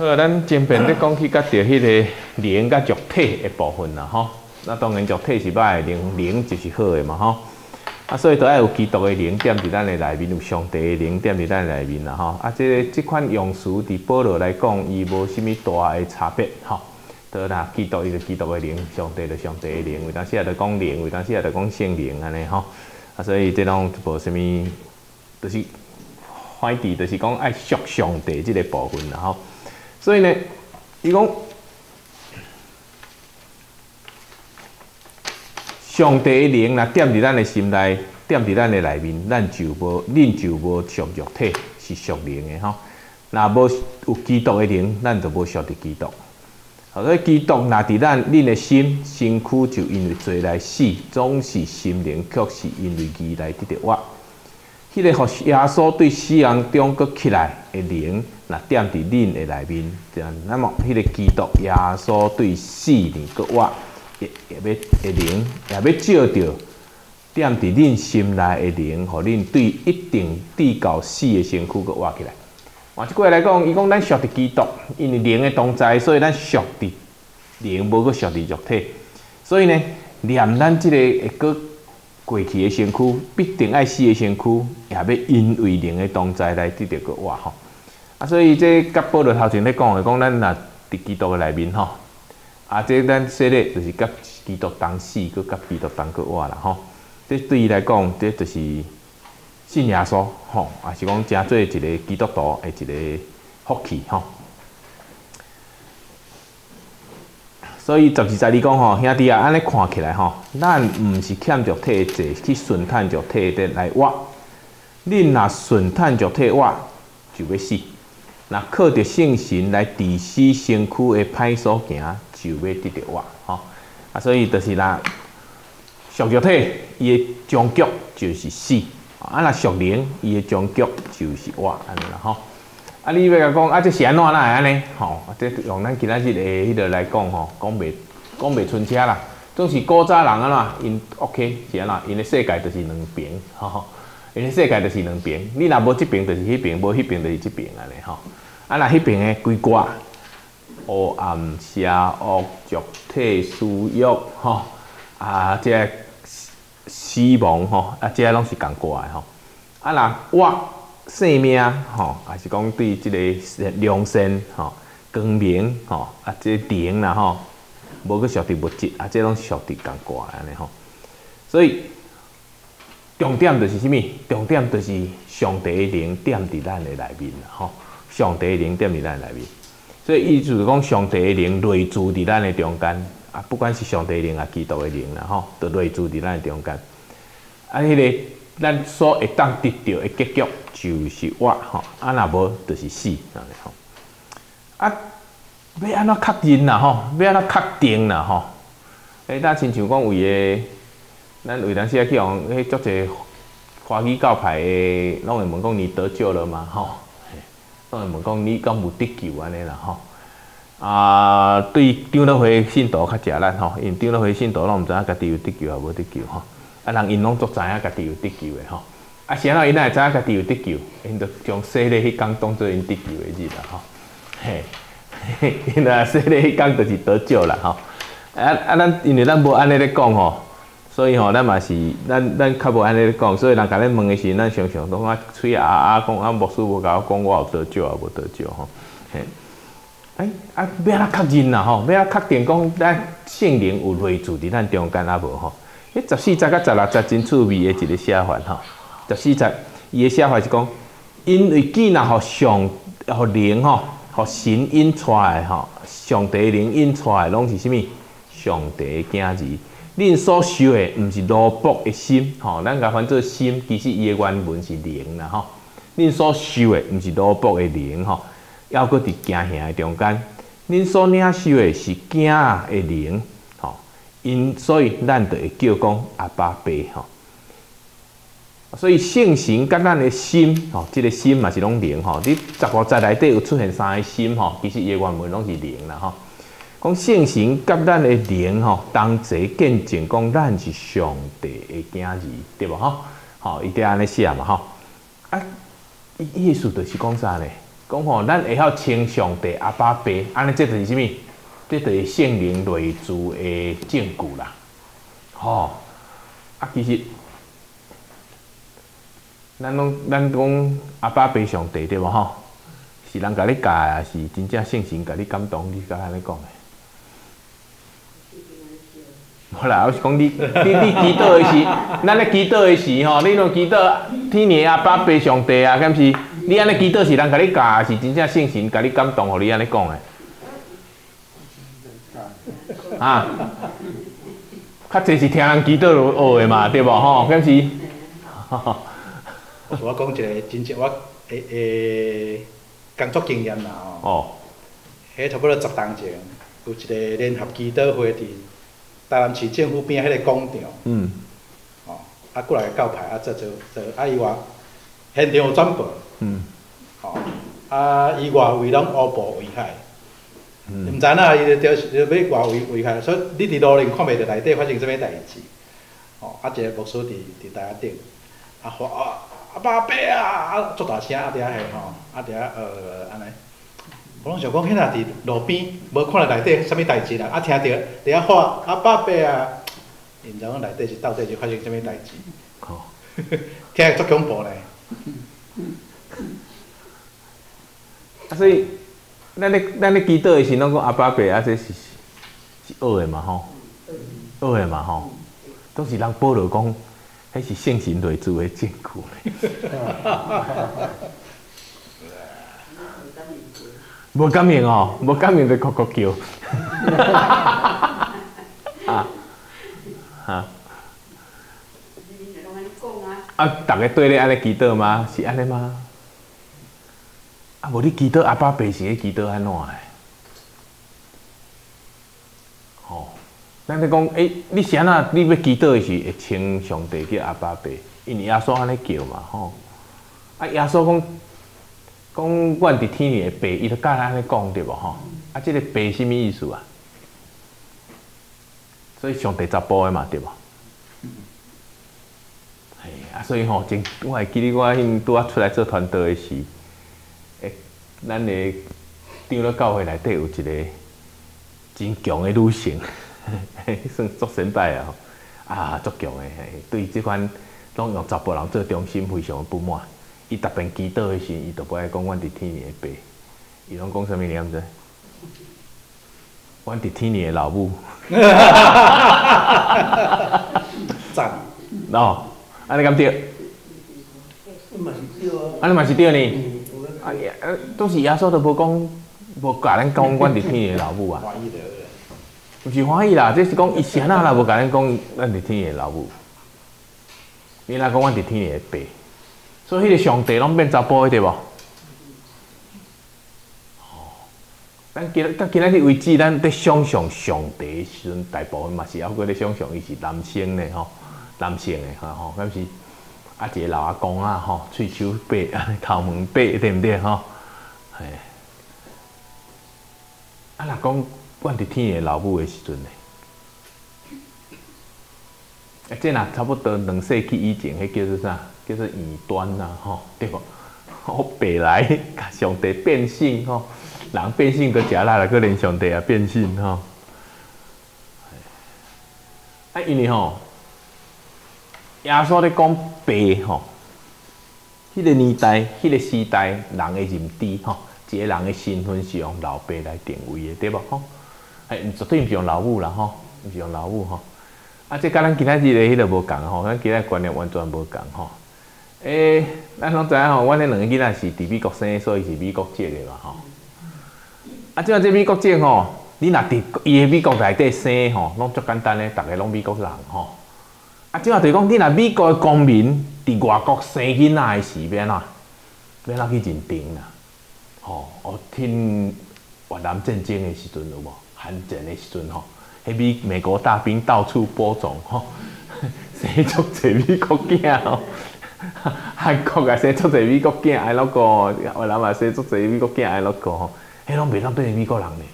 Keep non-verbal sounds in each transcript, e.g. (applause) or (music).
好，咱前边咧讲起甲着迄个灵甲肉体的部分啦，吼。那当然肉体是歹，灵灵就是好的嘛，吼。啊，所以都爱有基督的灵点伫咱的内面，有上帝的灵点伫咱内面啦，吼。啊，这这款用词伫保罗来讲，伊无虾物大诶差别，吼。得啦，基督伊个基督的灵，上帝的上帝的灵，为当时也着讲灵，为当时也着讲圣灵安尼，吼。啊，所以这种无虾物，就是反地，就是讲爱属上帝这个部分啦，吼。所以呢，伊讲上帝的灵若点伫咱的心内，点伫咱的内面，咱就无，恁就无属肉体，是属灵的吼。若无有基督的灵，咱就无属伫基督。所以基督若伫咱恁的心，身躯就因为罪来死，总是心灵却是因为伊来得着活。迄个互耶稣对死人中阁起来的灵。那点伫恁的内面，那么迄个基督耶稣对死人个活，也也要会灵，也要照着点伫恁心内的灵，互恁对一定地到死的身躯个活起来。换一句话来讲，伊讲咱属伫基督，因为灵的同在，所以咱属伫灵，无个属伫肉体。所以呢，念咱即个会个过去的身躯，必定爱死的身躯，也要因为灵的同在来得着个活吼。啊，所以这甲保罗头前咧讲的，讲咱若伫基督的内面吼，啊，这咱说咧就是甲基督同死，佮甲基督同过活啦吼。这对伊来讲，这就是信耶稣吼，也是讲真做一个基督徒的一个福气吼。所以十二在你讲吼，兄弟啊，安尼看起来吼，咱毋是欠着体质去顺探着体的来活，恁若顺探着体活，就要死。那靠着圣神来抵死身躯的歹所行，就要得着活吼。啊，所以就是啦，属肉体伊的终局就是死；啊，若属灵伊的终局就是活安尼啦吼。啊，你要甲讲啊，这是安怎啦？安尼吼，这用咱今仔日的迄个来讲吼，讲袂讲袂春车啦。总是古早人啊怎，因 OK 是安啦？因的世界就是两边，吼，因的世界就是两边。你若无即边，就是迄边；无迄边，就是即边安尼吼。啊，那迄边诶规卦，黑暗邪恶浊体私欲吼，啊，即个死亡吼，啊，即个拢是共卦诶吼。啊，那我生命吼，也是讲对即个良心吼、光明吼，啊，即个灵啦吼，无去属伫物质，啊，即拢是属伫共卦安尼吼。所以重点就是啥物？重点就是上帝灵点伫咱诶内面啦吼。上帝灵点伫咱内面，所以意思是讲上帝灵内住伫咱的中间啊，不管是上帝灵啊、基督的灵啦吼，都内住伫咱的中间。啊，迄个咱所会当得到的结局就是活吼，啊若无就是死安尼吼。啊，要安怎确认啦吼？要安怎确定啦吼？诶，咱亲像讲为个，咱为当时啊去用迄足济花语教派的，拢会问讲你得救了吗？吼？当然问讲你敢有得救安尼啦吼，啊，对长老会信徒较食力吼，因长老会信徒拢毋知影家己有得救也无得救吼，啊，人因拢足知影家己有得救的吼，啊，谁人因哪会知影家己有得救？因着将洗礼迄工当做因得救的日啦吼，嘿，因若洗礼迄工就是得救啦吼，啊啊，咱因为咱无安尼咧讲吼。所以吼，咱嘛是，咱咱较无安尼讲，所以人甲咱问的时，咱常常拢啊吹啊啊讲，啊牧师无甲我讲，我有得救啊，无得救吼。嘿，哎啊，要安怎确认啦吼？要安怎确定讲咱圣灵有内住伫咱中间啊无吼？迄十四节甲十六节真趣味的一个写法吼。十四节伊的写法是讲，因为既然互上互灵吼，互神引出来吼，上帝灵引出来拢是啥物？上帝的儿子。恁所修的毋是萝卜的心，吼，咱甲翻做心，其实伊的原文是灵啦，吼。恁所修的毋是萝卜的灵，吼，要搁伫镜像的中间。恁所领受的是镜的灵，吼。因所以咱就会叫讲阿爸爸，吼。所以性情甲咱的心，吼，即个心嘛是拢灵，吼。你十五节内底有出现三个心，吼，其实伊的原文拢是灵啦，吼。讲圣神甲咱的灵吼，同齐见证讲咱是上帝的囝儿，对无吼？吼，伊得安尼写嘛吼。啊，意思就是讲啥呢？讲吼，咱会晓称上帝阿爸爸，安尼这就是啥物？这就是圣灵内住的证据啦。吼，啊，其实咱拢咱讲阿爸爸上帝对无吼？是人甲你教啊，是真正圣神甲你感动，你甲安尼讲的。好啦，我是讲你，你你祈祷的时，咱咧祈祷的时吼，你拢祈祷天爷啊爸爸上帝啊，敢是？你安尼祈祷是人甲你教，是真正圣神甲你感动，互你安尼讲的。啊，较侪是听人祈祷学的嘛，对无吼？敢是？(laughs) 我讲一个真正我诶诶工作经验啦吼。哦。迄差不多十当前，有一个联合祈祷会伫。台南市政府边迄个广场，嗯，哦，啊过来教牌啊，做做做，啊伊话现场有转播，嗯，哦，啊伊外围拢乌布围海，嗯，毋知影伊就就要外围围海，所以你伫路顶看袂着内底发生啥物代志，哦，啊一个牧师伫伫台顶，啊话啊啊爸爸啊，啊足大声啊伫遐嘿吼，啊伫遐呃安尼。我拢想讲，迄若伫路边，无看到内底啥物代志啦，啊听着伫遐喊啊爸伯啊，(tsk) 因知影内底是到底是发生啥物代志？哦，(laughs) 听着足恐怖咧。啊，所以咱咧咱咧祈祷诶时，拢讲阿爸伯啊，这是是恶诶嘛吼，恶诶嘛吼，都是人保罗讲，迄是圣神内住诶证据咧。(laughs) 无感应哦，无感应就哭哭叫。(laughs) 啊啊！啊，大家对咧安尼祈祷吗？是安尼吗？啊，无你祈祷阿爸爸是咧祈祷安怎诶？吼，咱咧讲，诶，你是安怎？你要祈祷诶时会称上帝叫阿爸爸，因为耶稣安尼叫嘛，吼。啊，耶稣讲。讲，阮伫天里的爸，伊就教咱安尼讲对无吼？啊，即个爸什物意思啊？所以上帝查甫的嘛，对无？(laughs) 嘿，啊，所以吼，真我会记得我迄拄啊出来做团队的时，诶，咱的长老教会内底有一个真强的女性，(laughs) 算足神拜啊！啊，足强的，对即款拢用查甫人做中心，非常不满。伊逐遍祈祷的时，伊都不爱讲阮伫天里的爸，伊拢讲啥物念子？阮伫天里的老母。(laughs) 赞。喏，安尼敢对？安尼嘛是对呢。啊耶，都是耶稣都无讲，无甲咱讲阮伫天里的老母啊。(laughs) 欢喜的。毋是欢喜啦，这是讲伊安那啦，无甲咱讲咱伫天里的老母。你若讲阮伫天里的爸。所以，迄个上帝拢变查甫的对无？哦，咱今咱今仔日为止，咱伫想象上帝时阵，大部分嘛是还过咧想象伊是男性的吼，男性的吼吼，敢是啊一个老阿公啊吼，喙手白，(laughs) 头毛白，对毋对吼？哎，啊，若讲阮伫天的老母的时阵呢？啊，这若差不多两世纪以前，迄叫做啥？叫做异端呐，吼，对不？我 (laughs) 白来 (laughs) 上帝变性，吼，人变性都食力了，可连上帝也变性，吼。啊，因为吼，耶稣咧讲白，吼，迄个年代、迄个时代，人的认知，吼，一个人的身份是用老爸来定位的，对不？吼，哎，绝对毋是用老母啦，吼，毋是用老母，吼。啊，这甲咱其他日的迄个无共，吼，咱其他观念完全无共，吼。诶，咱拢知影吼，阮迄两个囡仔是伫美国生，所以是美国籍的嘛吼。啊，即下这美国籍吼，你若伫伊诶美国内底生吼，拢足简单咧，逐个拢美国人吼。啊，即下就讲你若美国诶公民伫外国生囡仔诶时变啊，变哪去认定啦？吼，我听越南战争诶时阵有无？韩战诶时阵吼，迄美美国大兵到处播种吼，(laughs) 生足侪美国囝吼。(laughs) 韩国也生出侪美国囝爱那个，越南也生出侪美国囝爱那个吼，迄拢袂当变成美国人呢。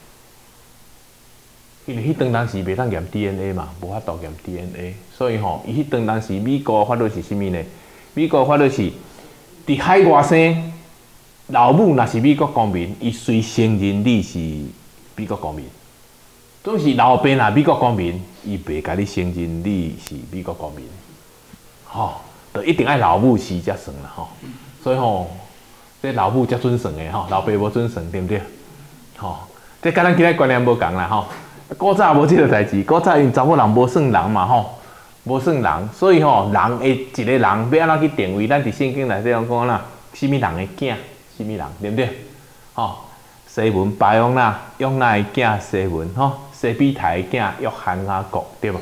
因为迄当当时袂当验 DNA 嘛，无法度验 DNA，所以吼，伊迄当当时美国法律是啥物呢？美国法律是伫海外生，老母若是美国公民，伊虽承认你是美国公民，总是老爸若美国公民，伊袂甲你承认你是美国公民，吼，一定爱老母是才算啦吼。所以吼，这老母才准算的吼，老爸无准算，对毋对？吼，这甲咱今日观念无共啦吼。古早无即个代志，古早因查某人无算人嘛吼，无算人，所以吼，人诶一个人要安怎去定位？咱伫圣经内底讲啦，什物人诶囝，什物人，对毋对？吼，西文白用啦，用那囝西文吼，西比台囝约翰雅各，对无？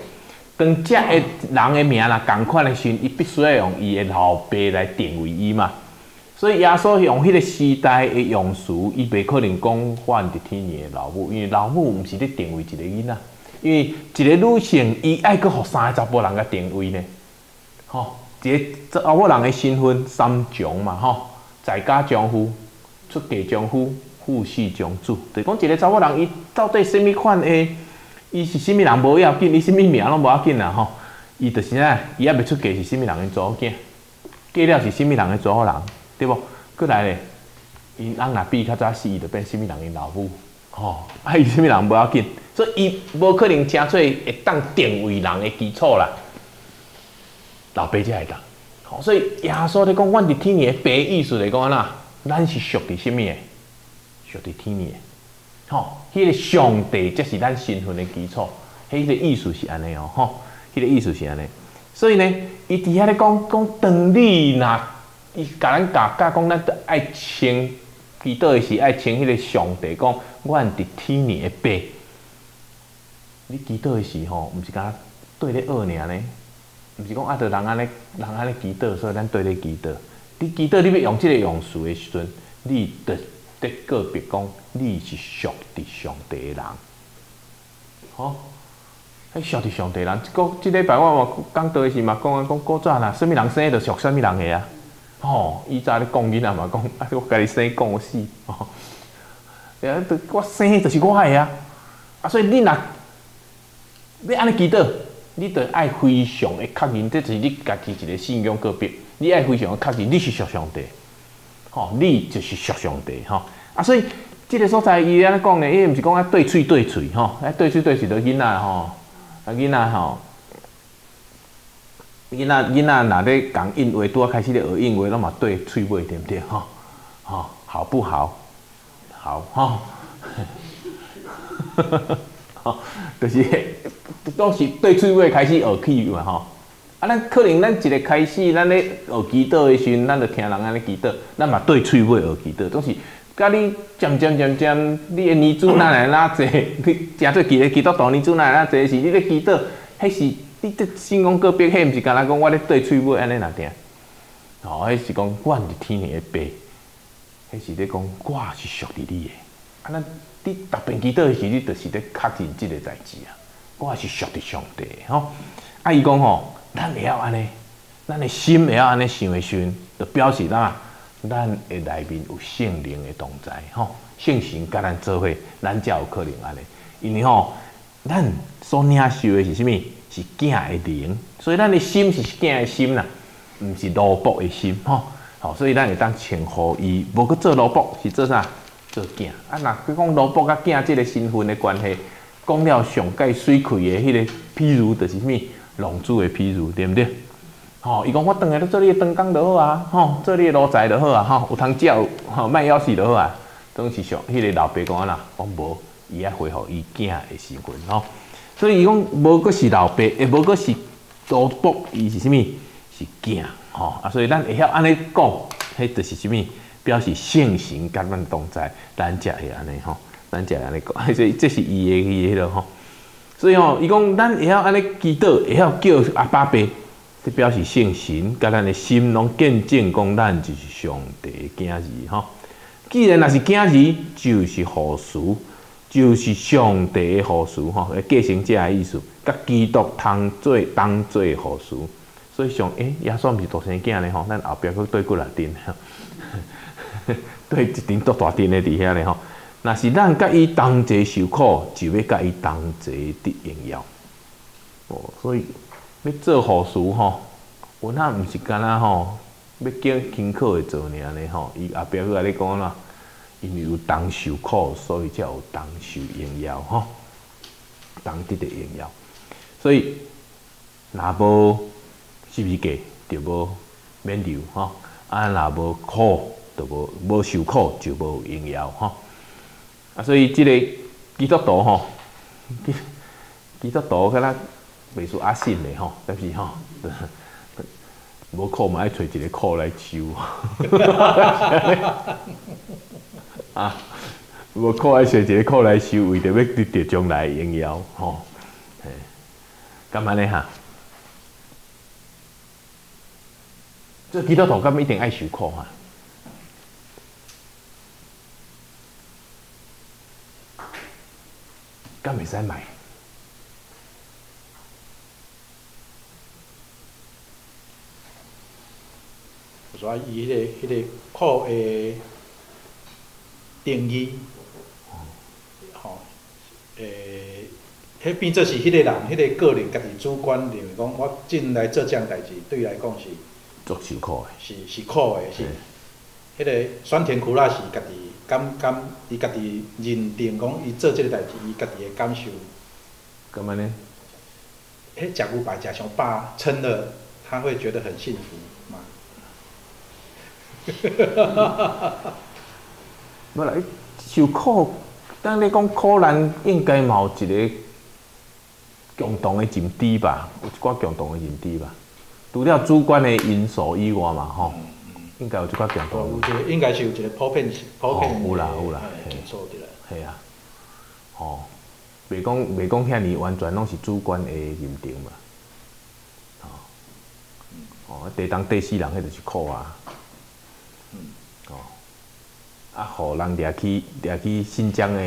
当遮个人诶名啦，共款诶时，伊必须要用伊诶老爸来定位伊嘛。所以耶稣用迄个时代的用词，伊袂可能讲换伫天年的老母，因为老母毋是咧定位一个囡仔，因为一个女性伊爱去互三个查甫人个定位呢，吼，一个查某人的身份三种嘛，吼，在家丈夫、出嫁丈夫、父系丈子，就讲一个查某人伊到底什物款的，伊是什物人无要紧，伊什物名拢无要紧啦，吼，伊就是啊，伊还袂出嫁是什物人的查某囝，嫁了是什物人的查某人。对不？过来咧，伊人若比较早死，伊就变什物人因老母，吼，(laughs) 啊，伊什物人无要紧，所以伊无可能诚做会当定位人的基础啦。老爸才会当，吼，所以耶稣咧讲，阮伫天年白意思来讲呐，咱是属伫什物的？属伫天年，吼，迄个上帝则是咱身份的基础，迄个意思是安尼哦，吼，迄个意思是安尼。所以呢，伊伫遐咧讲讲，当你若伊甲咱教教讲，咱得爱称祈祷的是爱称迄个上帝，讲阮伫天年的爸。你祈祷的时吼，毋是甲对咧恶尔呢？毋是讲啊，着人安尼人安尼祈祷，所以咱对咧祈祷。你祈祷，你要用即个用词的时阵，你得得个别讲，你是属伫上帝的人。吼，迄属伫上帝人，即个即礼拜我嘛讲到的是嘛，讲啊讲古早啦，什物人生着属什物人个啊？吼，伊早咧讲囡仔嘛，讲啊，我家己生讲死，吼，呀，我生就是我诶啊，啊，所以你若你安尼祈祷，你得爱非常诶确认，这是你家己一个信仰个别，你爱非常诶确认，你是属上帝，吼，你就是属上帝，吼，啊，所以即个所在伊安尼讲咧，伊毋是讲啊对喙对喙，吼，啊对喙对喙着囡仔吼，啊囡仔吼。囡仔囡仔若咧讲应话，拄啊开始咧学应话，拢嘛对喙尾对毋对？吼，吼，好不好？好，吼，(laughs) 吼，就是都是对喙尾开始学起嘛，吼。啊，咱可能咱一个开始，咱咧学祈祷的时阵，咱就听人安尼祈祷，咱嘛对喙尾学祈祷，总是甲你渐渐渐渐，你的年资哪来哪坐？(laughs) 你诚做祈祈祷大年资哪来哪坐？是你咧祈祷，迄是。你这信仰个别，迄毋是干那讲我咧对喙尾安尼若定？吼，迄是讲阮是天年的爸，迄是咧讲我是属于你的。啊，咱你逐遍祈祷时，你就是咧确认即个代志啊。我是属于上帝吼。啊，伊讲吼，咱会晓安尼，咱的心会晓安尼想的时阵，就表示咱咱的内面有圣灵的同在吼。圣神甲咱做伙，咱才有可能安尼。因为吼，咱所领受的是啥物？是囝的灵，所以咱的心是囝的心啦，毋是萝卜的心吼。好，所以咱会当称呼伊，无去做萝卜，是做啥？做囝。啊，若去讲萝卜甲囝即个身份的关系，讲了上界水亏的迄个譬如，就是啥物？龙珠的譬如，对毋对？吼，伊讲我当下咧做你的灯光就好啊，吼，做你的炉材就好啊，吼，有通照，吼，卖钥匙就好啊。当时上，迄个老爸讲啦，讲无，伊爱恢复伊囝的身份吼。所以伊讲无阁是老爸，也无阁是多卜，伊是啥物？是囝吼啊！所以咱会晓安尼讲，迄就是啥物？表示性情甲咱同在，咱才会安尼吼，咱才会安尼讲。(laughs) 所以这是伊的伊迄落吼。所以吼，伊讲咱会晓安尼祈祷，会晓叫阿爸爸，这表示性情甲咱的心拢见证讲，咱就是上帝的囝儿吼。既然若是囝儿，就是何事？就是上帝的护士吼，继承者的意思，甲基督同做同做护士，所以上诶，耶稣毋是独生囝咧吼，咱后壁佫对过来顶，(laughs) 对一顶多大顶的伫遐咧吼。若是咱甲伊同齐受苦，就要甲伊同齐得荣耀。哦，所以要做护士吼，我那毋是干那吼，要经辛苦会做尔呢吼，伊后壁去甲你讲啦，因为有当受苦，所以才有当受荣耀吼，当得的荣耀。所以若无是物价，就无免流吼；啊，若无苦，就无无受苦，就无荣耀吼。啊，所以即个基督徒吼，基基督徒敢若袂输阿信的吼，但是吼。无课嘛，爱找一个课来修。(laughs) 啊，无课爱找一个课来修，为着要得到将来荣耀，吼。嘿，干嘛呢？哈，这基督徒干嘛一定爱受苦哈？干袂使买？说伊迄个、迄个苦的定义，吼，诶，迄变做是迄个人、迄个个人家己主观认为讲，我进来做这样代志，对伊来讲是足受苦的，是是苦的，是。迄个酸甜苦辣是家己感感，伊家己认定讲，伊做即个代志，伊家己的感受。干嘛呢？迄食牛排食上饱，撑了，他会觉得很幸福嘛？(laughs) 无啦，受苦，当你讲苦难，应该嘛有一个共同的认知吧，有一寡共同的认知吧。除了主观的因素以外嘛，吼，应该有一寡共同。有一个，应该是有一个普遍性，普遍有啦有啦，因素的啦。系啊，吼，袂讲袂讲遐尼完全拢是主观的认定嘛。哦，哦，第当第四人，迄就是苦啊。啊，互人掠去掠去新疆的，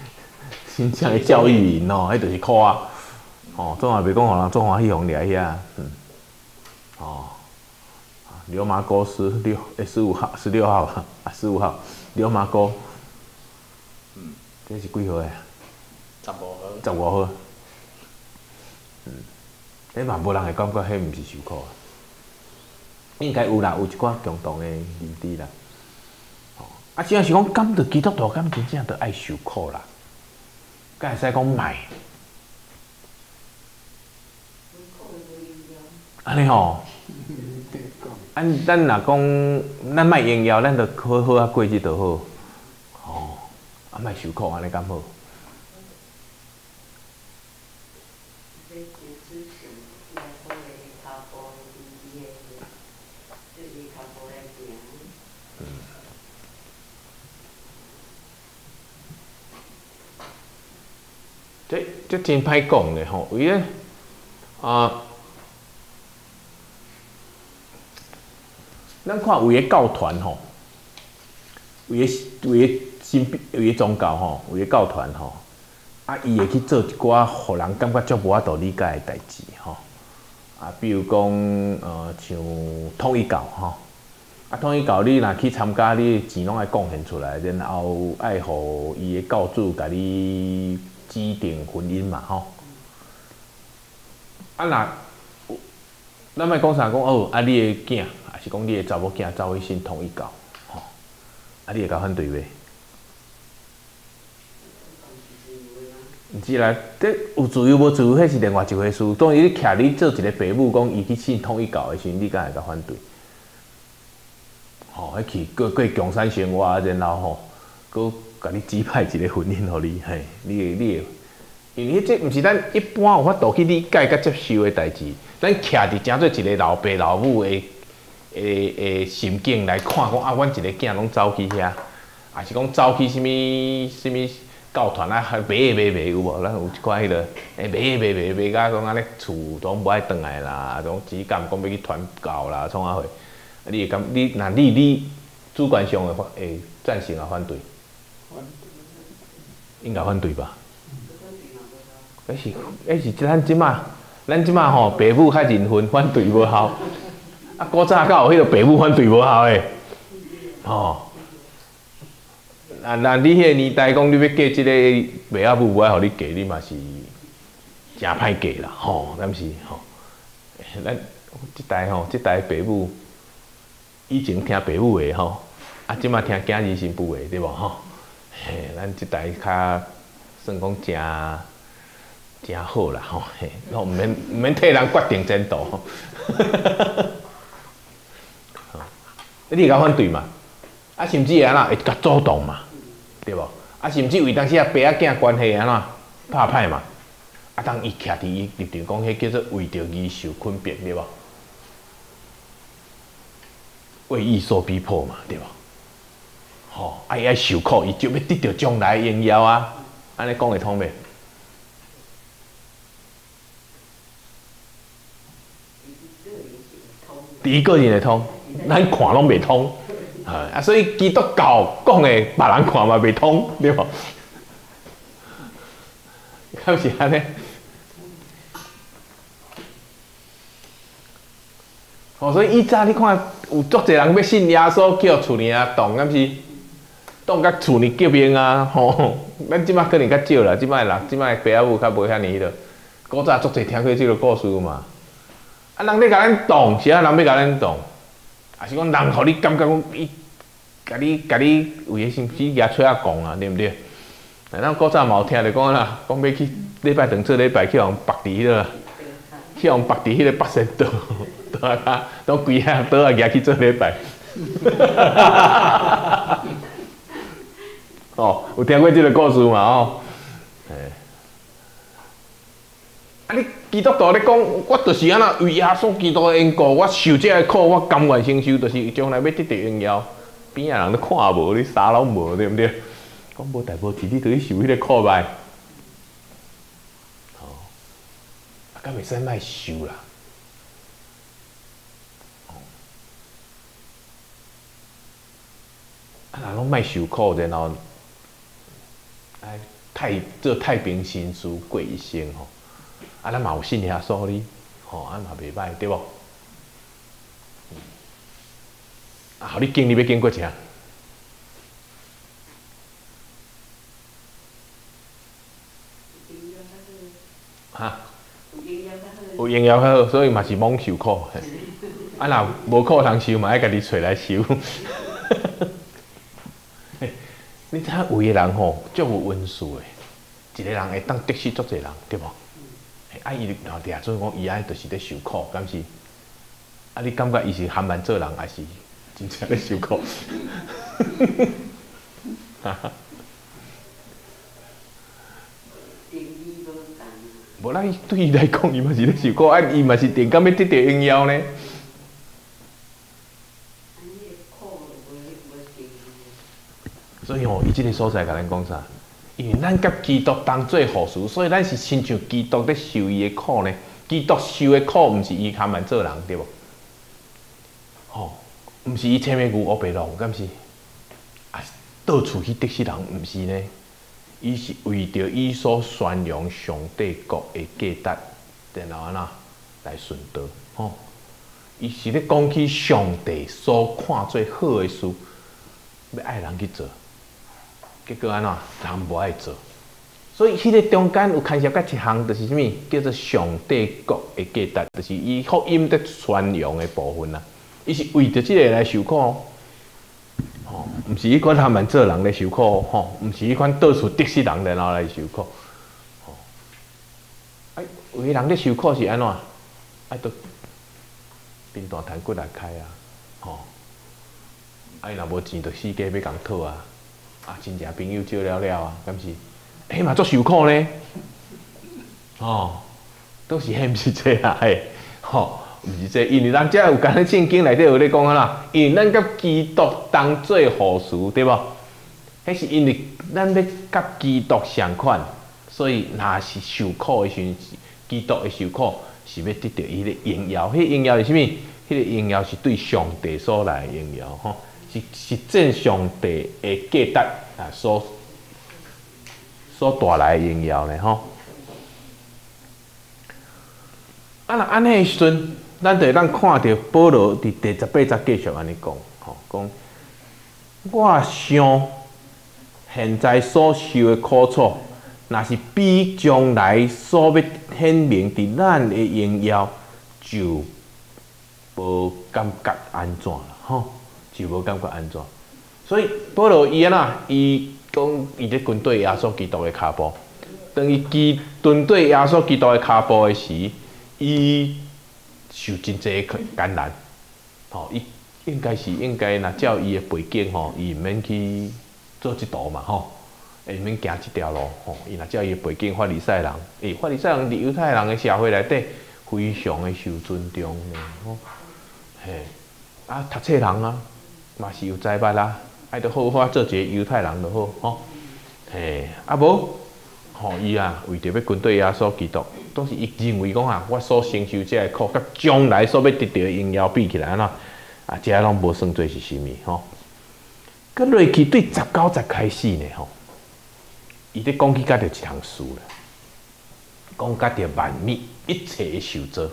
(laughs) 新疆的教育营哦，迄著是苦啊！哦，总也袂讲互人中华喜红掠遐，嗯，哦，流麻沟十六诶十五号十六号啊，十五号流麻沟，嗯，这是几号诶？十五号。十五号。嗯，迄嘛无人会感觉迄毋是受苦啊？应该有啦，有一寡共同的认知啦。哦啊，只要是讲，敢着基督徒，敢真正着爱受苦啦，敢会使讲卖？安尼吼，安咱若讲，咱卖营养，咱着好好啊过日就好，哦，啊卖受苦，安尼敢好？这这真歹讲的吼，为咧啊，咱看有个教团吼，有个有个新有个宗教吼，有个教团吼，啊，伊会去做一寡互人感觉足无法度理解的代志吼，啊，比如讲呃，像统一教吼，啊，统一教你若去参加，你钱拢爱贡献出来，然后爱互伊的教主甲你。指定婚姻嘛吼，啊若，咱莫讲啥讲哦，啊你的囝，还是讲你的查某囝走去信同一教，吼，啊你会甲反对袂？毋是啦，这有自由无自由，迄是另外一回事。当伊徛你做一个父母，讲伊去信统一教的时，你敢会甲反对？吼，迄去过过共产生活，然后吼，搁。甲你指派一个婚姻互你，嘿，你会你会，因为这毋是咱一般有法度去理解甲接受的代志。咱徛伫正做一个老爸老母的，诶诶心境来看，讲啊，阮一个囝拢走去遐，还是讲走去什物什物教团啊，买买买有无？咱有一寡迄个，诶买买买买甲讲安尼厝拢无爱转来啦，种只敢讲要去传教啦，创啊货，你会感你若你你主观上会会赞成啊反对？应该反对吧？迄是迄是咱即马，咱即马吼，爸母较认分，反对无效。啊，古早较有迄个爸母反对无效诶，吼。那那你迄个年代讲，你要嫁即个爸仔母，无爱互你嫁，你嘛是真歹嫁啦，吼，咱是吼。咱即代吼，即代爸母以前听爸母话吼，啊，即马听囝儿媳妇话，对无吼？嘿，咱即代较算讲诚诚好啦吼，嘿，毋免毋免替人决定前途。(laughs) 吼你会甲反对嘛？啊，甚至安怎会甲主动嘛？对无？啊，甚至为当时啊，爸啊囝关系安怎拍歹嘛？啊，当伊徛伫伊立场讲，迄叫做为着伊受困逼，对无？为伊所逼迫嘛，对无？吼，啊，伊爱受苦，伊就要得到将来荣耀啊！安尼讲会通袂？第一个人会通，咱看拢袂通，啊，所以基督教讲的，别人看嘛袂通，对无？敢是安尼？哦，所以以早你看有足侪人要信耶稣，叫厝里啊动，敢是动甲厝里革命啊？(laughs) 吼，咱即摆可能较少啦，即摆啦即摆爸母较无遐尼了。古早足侪听过即个故事嘛。啊，人要甲咱动，是啊，人要甲咱动，啊是讲人互你感觉讲伊，甲你甲你为个心死举出啊讲啊，对毋对？啊，咱古早嘛有听着讲啦，讲要去礼拜堂做礼拜去互绑伫迄落，去互绑伫迄个八仙岛，(laughs) 倒啊，倒规下倒啊，举去做礼拜。(laughs) 哦，有听过即个故事嘛？哦，哎。啊！你基督徒咧讲，我就是安那为耶稣基督的缘故，我受这个苦，我甘愿承受，就是将来要得到荣耀。边仔人都看无，你啥拢无，对毋对？讲无代无志，你着去受迄个苦呗。哦，啊，敢袂使卖受啦。啊，人拢卖受苦，然后，哎，太做太平新书贵一生吼。啊，咱嘛有信遐所哩，吼，啊嘛袂歹，对无？啊，互你经历要经过啥？哈？有营养较好，所以嘛是罔受苦。啊，若无苦通受嘛，爱家己找来受。你睇有个人吼，足有温数诶，一个人会当得死足侪人，对无？啊！伊后底下做讲，伊安就是咧受苦，敢是？啊！你感觉伊是含慢做人，还是真正咧受苦？哈哈！无咱对伊来讲，伊嘛是咧受苦，啊！伊嘛是定敢要得到荣耀呢？所以吼，伊即个所在甲咱讲啥？因为咱甲基督当做好事，所以咱是亲像基督伫受伊的苦呢。基督受的苦，毋是伊较慢做人，对无？吼，毋是伊前面牛乌白龙，敢是？啊，到处去得死人，毋是呢？伊是为着伊所宣扬上帝国的价值，然后安那来顺道，吼。伊是咧讲起上帝所看做好的事，要爱人去做。结果安怎人无爱做，所以迄个中间有牵涉到一项，就是啥物叫做上帝国的价值，就是伊福音的宣扬的部分啦。伊是为着即个来受苦，吼，毋是伊款他们做人来受苦，吼，毋是伊款到处得死人然后来受苦，吼。哎，有个人咧受苦是安怎？爱都兵大谈骨来开啊，吼。哎，若无钱，就四家要共讨啊。啊，真正朋友少了了啊，敢是？起码做受苦呢？哦，都是迄毋是这啊，嘿，吼，毋是这，因为咱遮有讲咧圣经内底有咧讲啊啦，因为咱甲基督当做好事，对无？迄是因为咱要甲基督相款，所以若是受苦的时阵，基督的受苦是要得到伊的荣耀。迄荣耀是啥物？迄个荣耀是对上帝所来的荣耀，吼。是是正上帝的价值啊，所所带来荣耀的吼。啊，若安尼时阵，咱就咱看到保罗伫第十八节继续安尼讲，吼，讲我想现在所受的苦楚，若是比将来所要显明伫咱的荣耀，就无感觉安怎了，吼。就无感觉安怎。所以保罗伊安那，伊讲伊咧军队耶稣基督的骹步，当伊基军队耶稣基督的骹步的时，伊受真济艰难。吼，伊应该是应该，若照伊的背景吼，伊毋免去做即道嘛吼，会免行即条路吼。伊若照伊的背景，法利赛人，诶，法利赛人伫犹太人的社会内底，非常的受尊重的吼。嘿，啊，读册人啊，嘛是有才捌啦。爱得好好做一个犹太人就好，吼，嘿，啊无，吼伊啊，为着要军队耶稣基督，都是伊认为讲啊，我所承受这个苦，甲将来所要得到的荣耀比起来安怎，啊，这拢无算做是啥物，吼。佮落去对十九节开始呢，吼，伊咧讲起甲着一项事啦，讲甲着万物一切受造。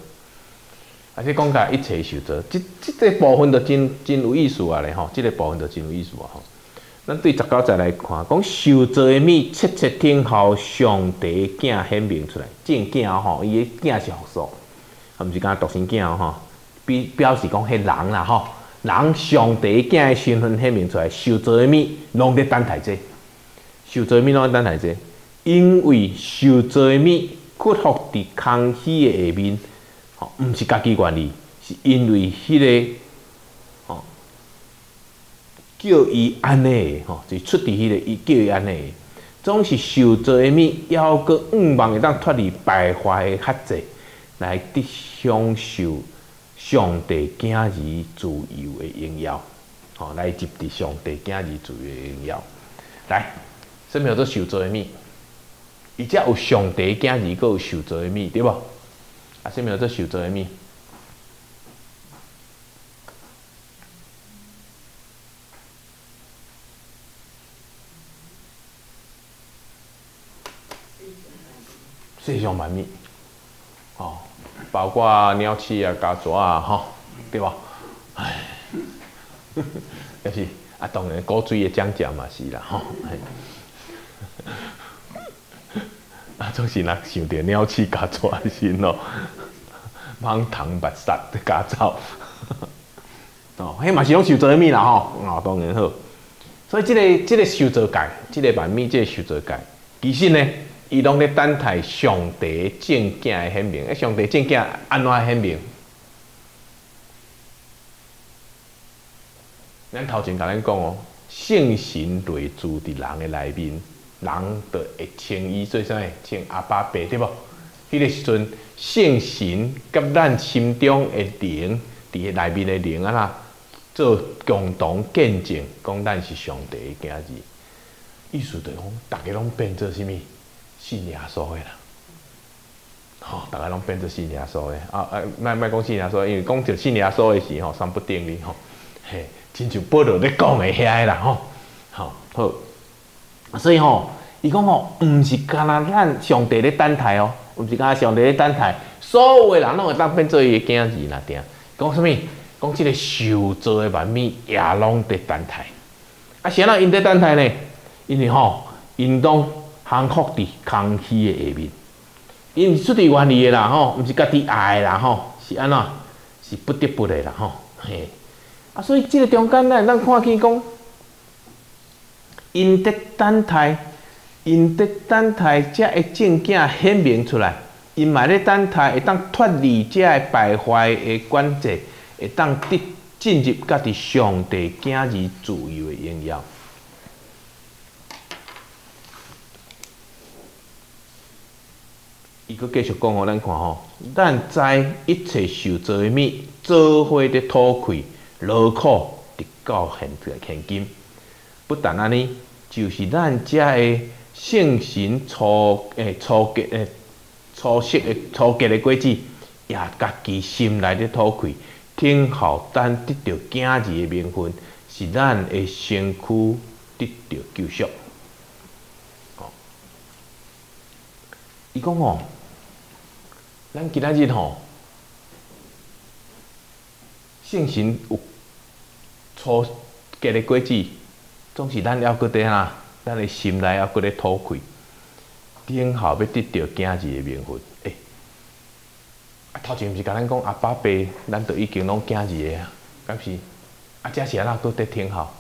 啊！且讲甲一切受造，即即个部分就真真有意思啊咧吼！即个部分就真有意思啊吼！咱对十九节来看，讲受造的物切切听候上帝镜显明出来，正镜吼，伊的镜是复数，啊，毋是讲独生镜吼，比表示讲迄人啦吼，人上帝镜的身份显明出来，受造的物拢伫等待者，受造的物拢伫等待者，因为受造的物屈服伫康熙的下面。毋是家己愿意，是因为迄个吼叫伊安尼吼，就出伫迄个伊叫伊安尼，总是受造的物，要个五望会当脱离败坏的限制，来得享受上帝今儿自由的荣耀，吼，来接伫上帝今儿自由的荣耀。来，什么叫做受造的物？伊只有上帝今儿，阁有受造的物，对无？啊，什么叫做受造的物？世上万物，哦，包括鸟鼠啊、家雀啊，吼，对吧？唉，(laughs) 也是啊，当然古锥的涨价嘛是啦，吼。啊，总是若想着鸟鼠家雀先咯，满堂 (laughs) 白杀的家走，(laughs) 哦，迄嘛是拢受造的物啦，吼，哦，当然好。所以即个即个受造界，即个万物，即个受造界，其实呢？伊拢咧等待上帝正镜的显明，诶，上帝正镜安怎显明？咱头前甲咱讲哦，圣神内住伫人的内面，人就会称伊做啥物？称阿爸爸对无？迄个时阵，圣神甲咱心中的灵，伫内面的灵啊啦，做共同见证，讲咱是上帝的囝子。意思就讲，逐个拢变做啥物？信耶稣的啦，吼，大家拢变做信耶稣的啊！啊，卖卖讲信耶稣，因为讲着信耶稣的时吼，三不定哩吼，嘿，亲像保罗咧讲的遐个啦吼，好好，所以吼，伊讲吼，毋是干那咱上帝咧等待哦，毋是干那上帝咧等待，所有的人拢会当变做伊的囝儿啦，定讲啥物？讲即个受造的万物也拢伫等待，啊，谁人因伫等待呢？因为吼，因拢。康复伫空虚的下面，因是出于愿意的啦吼，毋是家己爱的啦吼，是安怎？是不得不的啦吼，嘿。啊，所以即个中间呢，咱看见讲，因得等待，因得等待，才会正经显明出来。因嘛咧等待，会当脱离这个败坏的关节，会当得进入家己上帝今日自由的荣耀。伊阁继续讲互咱看吼，咱在一切受造的物，做伙的土块、劳苦，直到现在现今。不但安尼，就是咱遮的圣神初诶初级诶初识诶初级的果子，也家己心内的土块，听候咱得到今日的名分，是咱的身躯得到救赎。哦，伊讲哦。咱今仔日吼，圣神有初级的果子，总是咱要搁伫哪，咱的心内要搁咧吐开，顶后要得到今日的名分。诶，啊头前毋是甲咱讲阿爸爸，咱都已经拢今日的啊，敢是？啊，这是安那搁得挺好。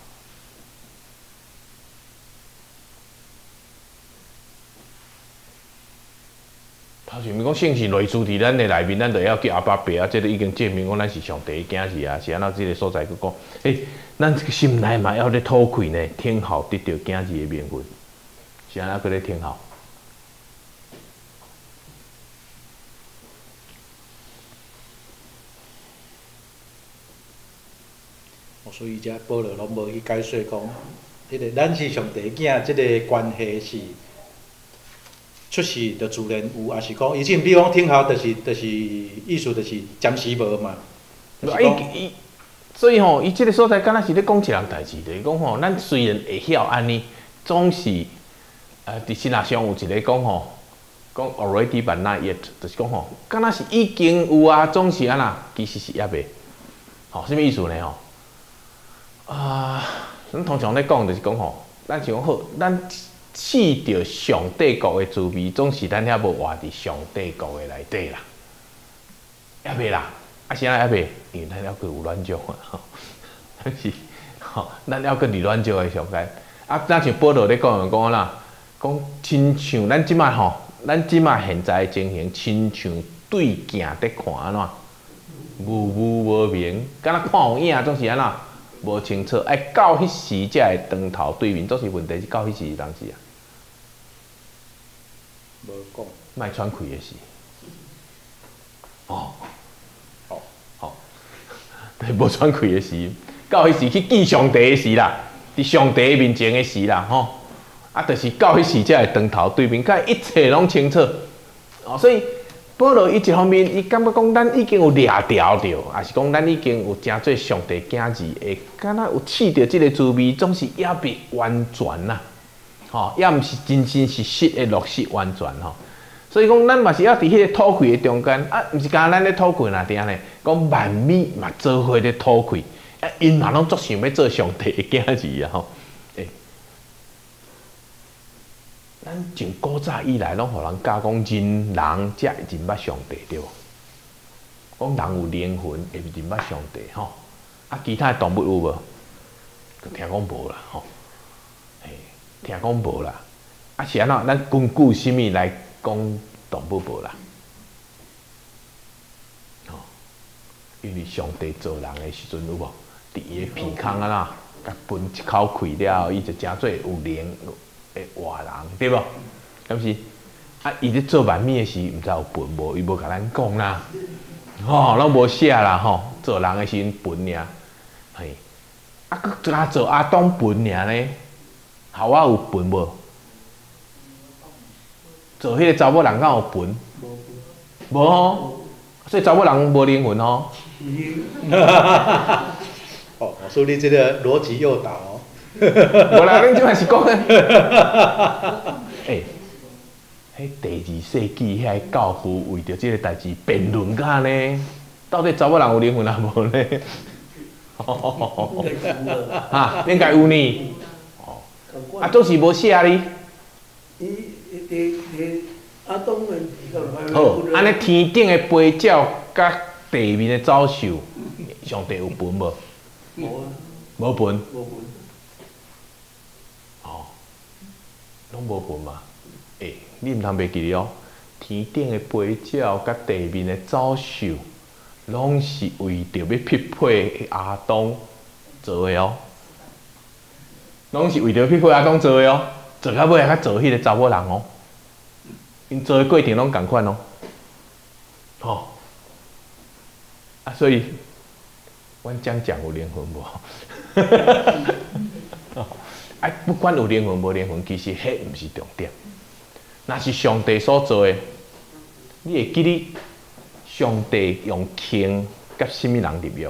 头前面讲圣是类似伫咱的内面，咱就要叫阿爸爸啊，这个已经证明讲咱是上帝的囝子啊，是安那即个所在去讲，诶，咱这个心内嘛要咧偷窥呢，挺好得到囝子的名分，是安那搁咧挺好。所以遮保罗拢无去解说讲，迄个咱是上帝囝，即个关系是出世就自然有，也是讲以前比如讲听好，就是就是意思就是暂时无嘛。所以吼，伊即个所在敢若是咧讲一样代志，就是讲吼，咱虽然会晓安尼，总是呃，伫心内上有一个讲吼，讲 already but not yet，就是讲吼，敢若是已经有啊，总是安那，其实是也未。吼，什物意思呢？吼？啊，咱通常咧讲就是讲吼，咱就讲好，咱试着上帝国的滋味，总是咱遐无活伫上帝国的内底啦，也未啦，啊是啊也未，因为咱了个有乱种啊，吼，(laughs) 是，吼，咱了个伫乱种的上界，啊，咱像报道咧讲讲啦，讲亲像咱即摆吼，咱即摆现在情形，亲像对镜在看安怎，雾雾无明，敢若看有影，总是安怎。无清楚，哎，到迄时才会当头对面，都是问题是到迄时当时啊。无讲，卖喘气的事。哦，好，哦，(laughs) 对，无喘气的事，到迄时去见上帝的时啦，伫上帝面前的时啦，吼，啊，就是到迄时才会当头对面，甲一切拢清楚，哦，所以。保罗伊一方面，伊感觉讲咱已经有掠条着，也是讲咱已经有真做上帝囝子，会敢若有试着即个滋味，总是也未完全呐，吼，也毋是真真实实的落实完全吼。所以讲，咱嘛是要伫迄个吐气的中间，啊，毋是讲咱咧吐气哪点呢？讲万米嘛做伙咧吐气，啊，因嘛拢足想要做上帝的囝子啊吼。咱从古早以来，拢互人教讲人，人才会认捌上帝对无？讲人有灵魂会认捌上帝吼。啊，其他动物有无？听讲无啦吼。嘿，听讲无啦。啊，是安怎？咱根据啥物来讲动物无啦？吼，因为上帝做人的时阵有无？伫伊个鼻孔啊啦，甲分一口气了，伊就诚做有灵。诶，活人对无？敢是？啊，伊咧做万物诶时，毋知有笨无？伊无甲咱讲啦，吼，拢无写啦，吼，做人诶时笨尔，嘿，啊，佮做做阿东笨尔呢？好啊，有笨无？做迄个查某人敢有笨？无吼，所以查某人无灵魂吼。(laughs) 哦，所以你这个逻辑诱导哦。(laughs) 无啦，恁即摆是讲，诶，(laughs) 迄第二世纪遐教父为着即个代志辩论噶呢？到底查某人有灵魂啊无呢？哈，(laughs) 应该有呢。哦，啊，总是无写哩。伊伊伊阿东人好，安尼天顶的飞鸟甲地面的走兽，上帝有分无？无啊，无分。无分。拢无分嘛？诶，你毋通袂记哦。天顶的飞鸟甲地面的走兽，拢是为着要匹配阿东做的哦。拢是为着匹配阿东做的哦。做到尾还做迄个查某人哦。因做的过程拢共款哦。吼。啊，所以，阮将讲有灵魂无？(laughs) 哎，不管有灵魂无灵魂，其实迄毋是重点。那是上帝所做的，你会记得上帝用轻甲什么人入约？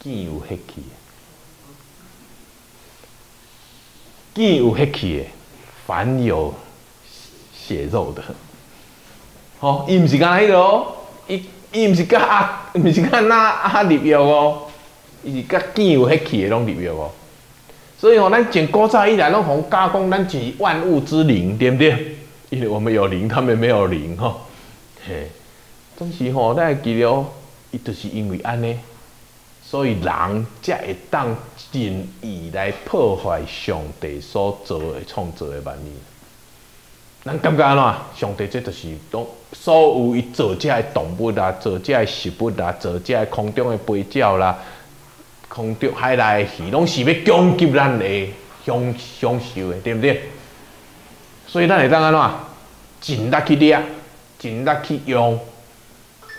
见有血气的，见有血气的，凡有血肉的，吼，伊毋是干迄个哦，伊伊毋是甲阿，(laughs) 毋是甲那阿入约哦。伊是甲见有迄气诶拢入约哦，所以吼，咱从古早以来拢讲加工，咱是万物之灵，对不对？因为我们有灵，他们没有灵吼。嘿，当时吼，咱记得伊就是因为安尼，所以人才会当任意来破坏上帝所做的创造的万物。咱感觉安怎？上帝这就是拢所有伊做遮的动物啦，做遮的食物啦，做遮的空中诶飞鸟啦，空中海内的鱼，拢是要攻击咱的享享受的，对不对？所以咱会当安怎？尽力去掠，尽力去用。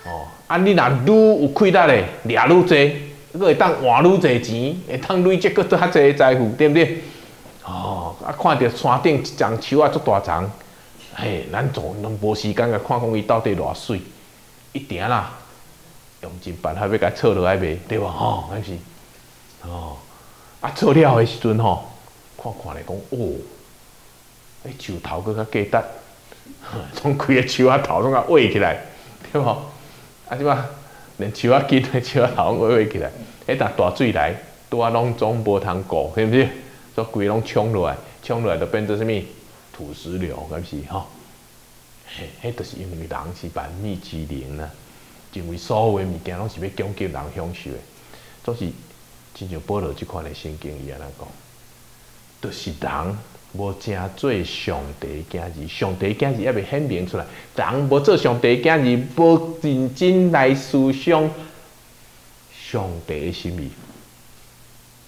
哦，啊，你若愈有亏力嘞，掠愈济，佫会当换愈济钱，会当累积佫较济财富，对不对？哦，啊，看着山顶一丛树啊，足大丛。嘿，咱做拢无时间甲看讲伊到底偌水，一定啦，用尽办法要甲撮落来卖，对无吼？还是哦，啊，做了的时阵吼，看看咧讲哦，迄树头佫较价值，(laughs) 从规个树仔头拢甲挖起来，对无？啊，即嘛连树仔根、(laughs) 树仔头拢挖起来，迄搭大水来，拄啊拢总无通顾，是毋是？所以规拢冲落来，冲落来就变做啥物？土石流，敢是吼？嘿，迄著是因为人是万物之灵啊，认为所有诶物件拢是要攻击人享受的，总是亲像保罗即款诶圣经伊安尼讲，著是人无正做上帝囝儿，上帝囝儿也未显明出来，人无做上帝囝儿，无认真来思想上帝诶心意，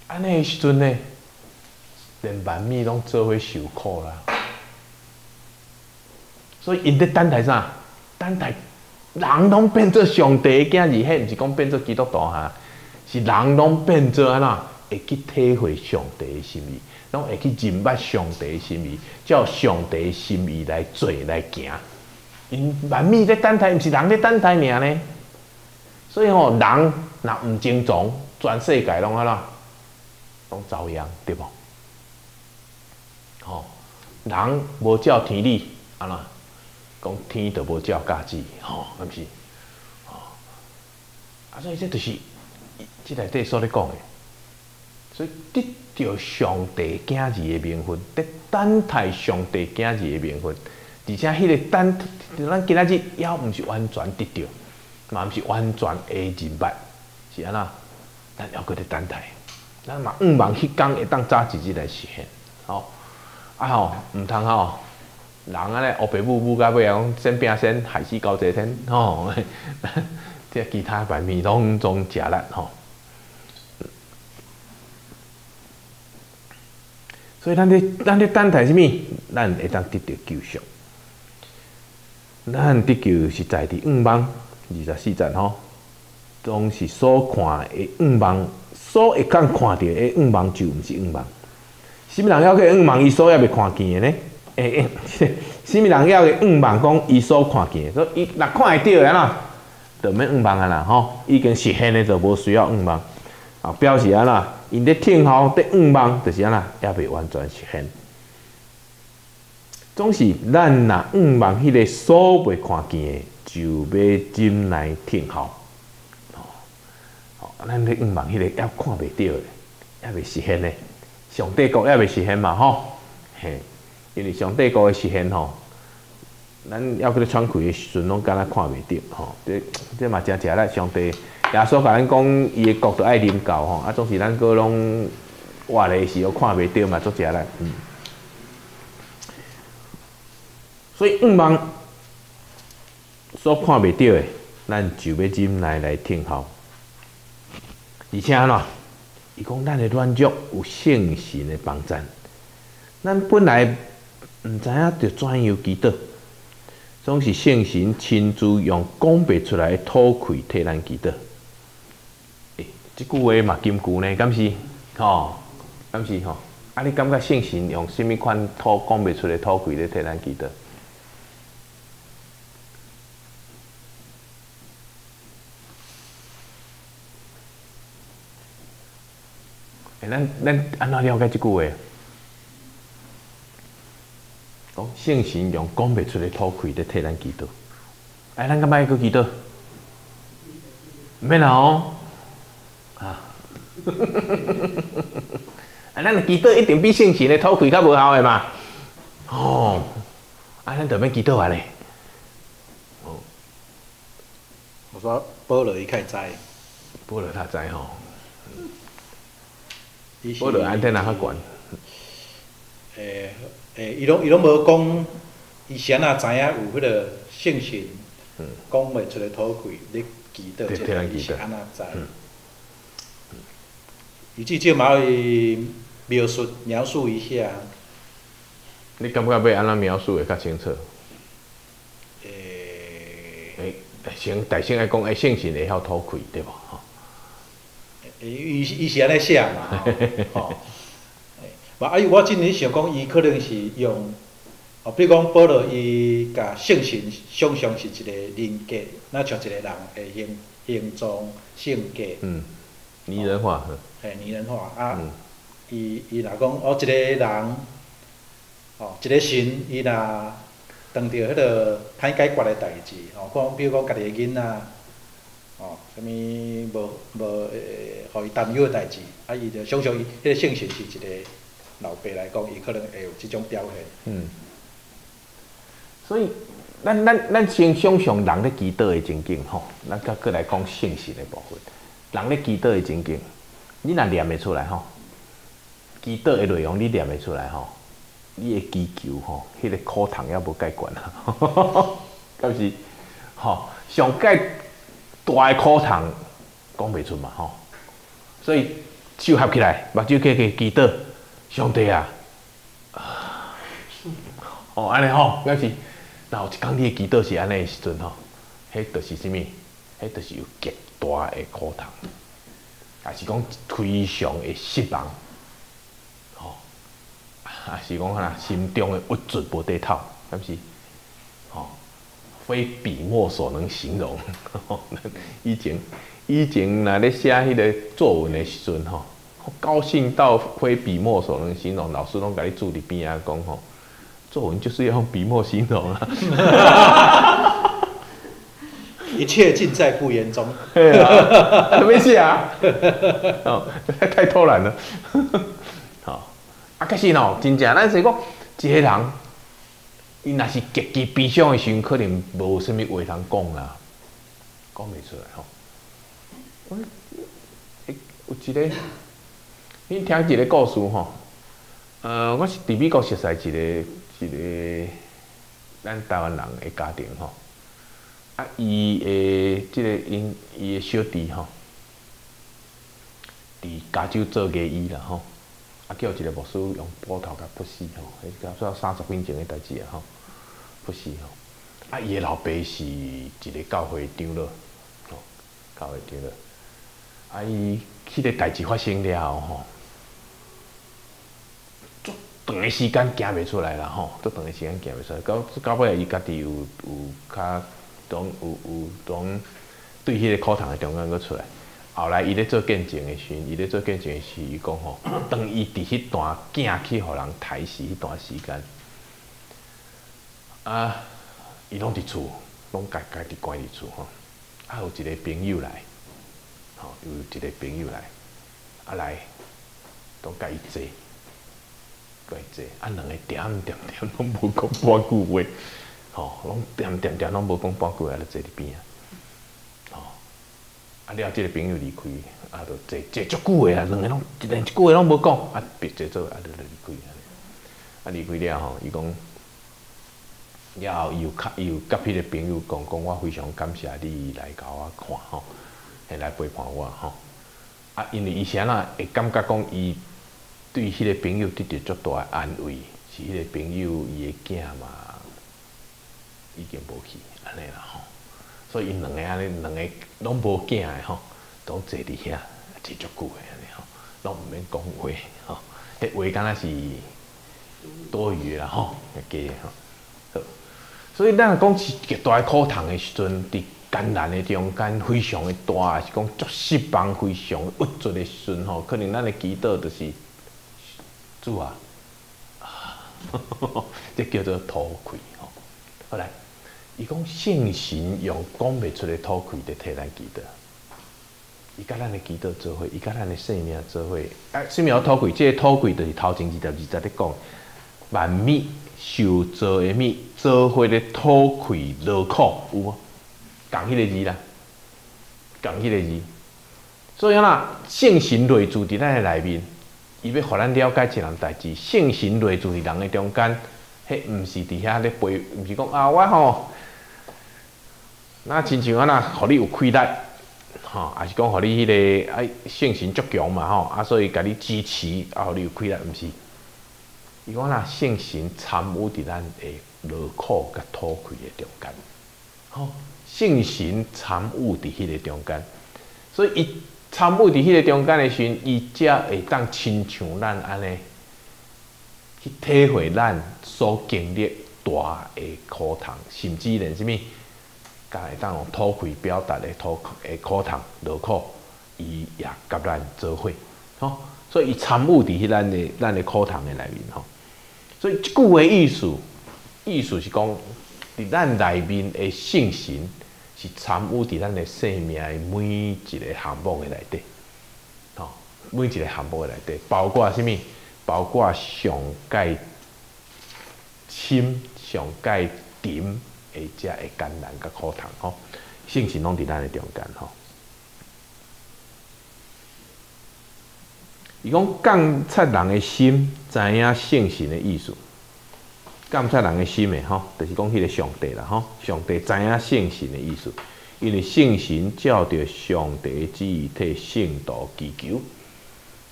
安尼时阵呢，连万物拢做伙受苦啦。所以因咧等待啥？等待人拢变做上帝嘅囝儿，迄毋是讲变做基督徒哈，是人拢变做安怎会去体会上帝的心意，拢会去认捌上帝的心意，照上帝嘅心意来做来行。因万物在等待，毋是人咧等待尔呢。所以吼，人若毋精忠，全世界拢安怎，拢遭殃，对无？吼，人无照天理，安怎？讲天都无照价子，吼，毋是，吼，啊，所以这就是即内底所咧讲诶。所以得着上帝今日诶名分，得等待上帝今日诶名分，而且迄个等，咱今仔日也毋是完全得着，嘛毋是完全会认捌，是安怎？咱要搁咧等待，咱嘛毋望迄工会当早一日来实现，吼，啊吼，毋通吼。人安尼，乌白母母到尾讲先变先害死高济天吼，即其他百米拢总食力吼。所以咱咧咱咧等待啥物？咱会当得到救赎。咱得救是在伫五望二十四节吼，总是所看的五望，所会敢看到的五望就毋是五望。什么人要去五望，伊所也未看见的呢？诶诶，(laughs) 什么人要五望讲伊所看见，说伊若看会着的啦，就免五望啊啦吼，已经实现的就无需要五望，啊表示安啦，因咧听候得五望，就是安啦，也未完全实现。总是咱若五望迄个所未看见的，就要进来听候。哦，咱咧五望迄个也看未着的，也未实现的，上帝国也未实现嘛吼，嘿。因为上帝国的实现吼，咱要去咧喘气的时阵，拢敢若看袂着吼。这这嘛真正咧，上帝耶稣甲咱讲，伊的国度爱临到吼，啊总是咱个拢活的时候看袂着嘛，做正咧。嗯。所以五望所看袂着的，咱就要进来来听候。而且喏，伊讲咱的软弱有圣神的帮助，咱本来。毋知影着怎样祈祷，总是圣神亲自用讲不出来的吐气替咱祈祷。诶，即句话嘛金句呢？敢是？吼，敢是吼？啊，你感觉圣神用甚物款吐讲不出来吐气咧替咱祈祷？诶，咱咱安怎了解即句话？讲圣神用讲袂出的吐气咧替咱祈祷，哎，咱干嘛要去祈祷？免啦哦，啊，啊，(laughs) 咱祈祷一定比圣神的吐气较无效的嘛，哦，啊，咱着免祈祷啊咧，哦，说保罗伊较知，保罗他知吼，保罗安天哪较悬。诶诶，伊拢伊拢无讲，以前啊知影有迄个圣神，讲袂出来土气，你记得即个是安怎知？伊至少嘛会描述描述一下。你感觉要安怎描述会较清楚？诶，诶，先大先爱讲，诶，圣神会晓吐气，对无？吼。伊伊伊是安尼写嘛？吼。嘛，(laughs) 啊，我今年想讲，伊可能是用，哦，比如讲保罗伊甲圣神想象是一个人格，那像一个人诶形形状性格。嗯。拟人化。嘿，拟人化啊！伊伊若讲，哦，一个人。哦，一个神，伊若当着迄个歹解决的代志，哦，讲比如讲家己的囡仔，哦，啥物无无诶，互伊担忧的代志，啊，伊就想象伊迄个性情是一个老爸来讲，伊可能会有即种表现。嗯。所以，咱咱咱先想象人咧祈祷的情景吼，咱再过来讲性情的部分。人咧祈祷的情景，你若念会出来吼，祈祷的内容你念会出来吼。你的祈求吼，迄个课堂也无解决啊，(laughs) 敢是？吼，上介大的课堂讲袂出嘛吼，所以手合起来，目睭开开祈祷，上帝啊，哦，安尼吼，敢是？然后一讲你的祈祷是安尼的时阵吼，迄就是啥物？迄就是有极大的苦痛，也是讲非常的失望。吼，也，是讲啦，心中的郁卒无得透，是毋是？吼，非笔墨所能形容。以前以前若咧写迄个作文的时阵吼，高兴到非笔墨所能形容，老师拢甲你助理边啊讲吼，作文就是要用笔墨形容啊。一切尽在不言中。对啊，没事啊。哦，太偷懒了。啊，可是哦，真正咱是讲一个人，伊若是极其悲伤的时阵，可能无甚物话通讲啦，讲袂出来吼。我，有一个，你听一个故事吼。呃，我是伫美国熟悉一个一个咱台湾人的家庭吼。啊，伊的即个因伊的小弟吼，伫加州做牙医啦吼。啊，叫一个牧师用斧头甲扑死吼，迄个说三十分钟的代志啊吼，扑死吼。啊，伊的老爸是一个教会长老，吼，教会长老。啊，伊迄个代志发生了吼，长的时间行袂出来啦吼，足长的时间行袂出来。到到尾伊家己有有较当有有当对迄个课堂的中间佫出来。后来伊咧做见证的时，伊咧做见证的时，伊讲吼，当伊伫迄段行去互人抬死迄段时间，啊，伊拢伫厝，拢家家己关伫厝吼，啊，有一个朋友来，吼，有一个朋友来，啊来，拢甲伊坐，啊，两个点点点拢无讲半句话，吼，拢点点点拢无讲半句话，咧坐伫边啊。吼啊！了，即个朋友离开，啊，就坐坐足久诶啊，两个拢一连一句话拢无讲，啊，别坐做，啊，就离开啊。离开了吼，伊讲，了后伊有较伊有甲迄个朋友讲，讲我非常感谢你来甲我看吼，来陪伴我吼。啊，因为以前啊会感觉讲伊对迄个朋友得到足大诶安慰，是迄个朋友伊诶囝嘛，已经无去安尼啦吼。所以因两个安尼，两个拢无囝诶吼，拢坐伫遐坐足久诶安尼吼，拢毋免讲话吼，迄话敢若是多余啦吼，假吼。所以咱讲是极大课堂诶时阵，伫艰难诶中间非常诶大，是讲足失望、非常郁卒诶时阵吼，可能咱诶祈祷就是主啊，(laughs) 这叫做吐气吼。好来。伊讲圣神用讲袂出的吐气伫替咱祈祷，伊甲咱的祈祷做伙，伊甲咱的生命做伙。啊，什么吐气？即个吐气就是头前二十二十咧讲，万物受造的物做伙咧吐气劳苦，有无？共迄个字啦，共迄个字。所以讲啦，性行类住伫咱诶内面，伊要互咱了解一件代志。性行类住伫人诶中间，迄毋是伫遐咧背，毋是讲啊，我吼，那亲像啊那，互你有亏力，吼，也是讲互你迄个哎性情足强嘛吼，啊，所以甲你支持，啊，互你有亏力，毋是。伊讲啦，性行参与伫咱诶劳苦甲土开诶中间，吼，性行参与伫迄个中间，所以伊。参悟伫迄个中间的时，伊才会当亲像咱安尼去体会咱所经历大的课堂，甚至连什物，甲会当用土气表达的土的课堂落课，伊也甲咱做伙，吼。所以伊参悟伫迄咱的咱的课堂的内面，吼。所以即句话意思，意思是讲，伫咱内面的性情。是参与伫咱的生命每一个项目的内底，吼，每一个项目的内底，包括啥物？包括上界深、上界沉，或者会艰难甲苦痛，吼，性情拢伫咱的中间，吼。伊讲监察人的心，知影性情的意思。监察人的心的吼，就是讲迄个上帝啦吼，上帝知影圣神的意思，因为圣神照着上帝旨意替圣道祈求。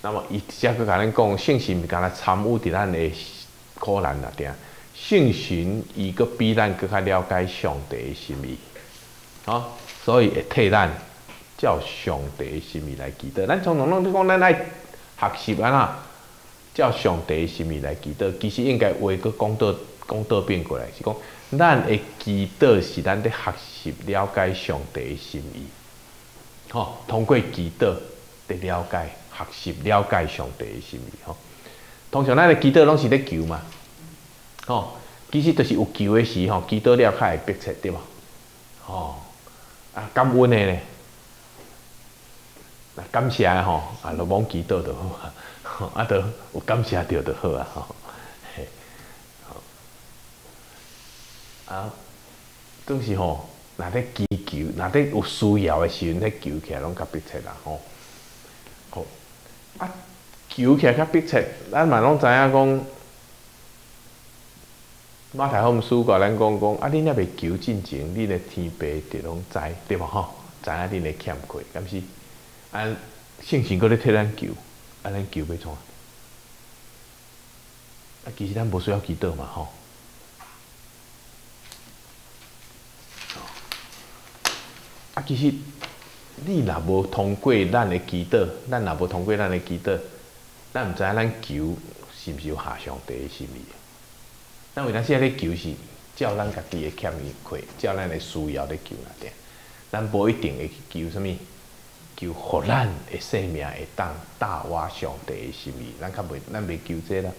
那么伊则佮甲咱讲，圣神毋敢若参悟伫咱的苦难内底，圣神伊佮比咱佮较了解上帝的心意，吼，所以会替咱照上帝的心意来祈祷。咱从常拢咧讲，咱爱学习安那照上帝的心意来祈祷，其实应该话佮讲到。讲倒变过来是讲，咱的祈祷是咱咧学习了解上帝的心意，吼，通过祈祷得了解、学习了解上帝的心意，吼。通常咱的祈祷拢是咧求嘛，吼，其实就是有求的时吼，祈祷了较会逼切，对无？吼，啊，感恩的咧，感谢吼，啊，就罔祈祷就好，(laughs) 啊，啊都有感谢着就好啊，吼。啊，总是吼，若咧祈求，若咧有需要的时阵，咧求起来拢较迫切啦，吼。好，啊，求起来较迫切，咱嘛拢知影讲，马太福音书甲咱讲讲，啊，恁若未求进前，恁诶天父就拢知，对无吼？知影恁诶欠亏，敢是？啊，圣神搁咧替咱求，啊，咱求要创？啊，其实咱无需要祈祷嘛，吼。啊，其实你若无通过咱的祈祷，咱若无通过咱的祈祷，咱毋知影咱求是毋是有下上帝的心意。咱为咱现在咧求是照咱家己的欠伊亏，照咱的需要咧求啊点。咱无一定会去求什物，求互咱的生命会当大我上帝的心意。咱较袂，咱袂求这啦。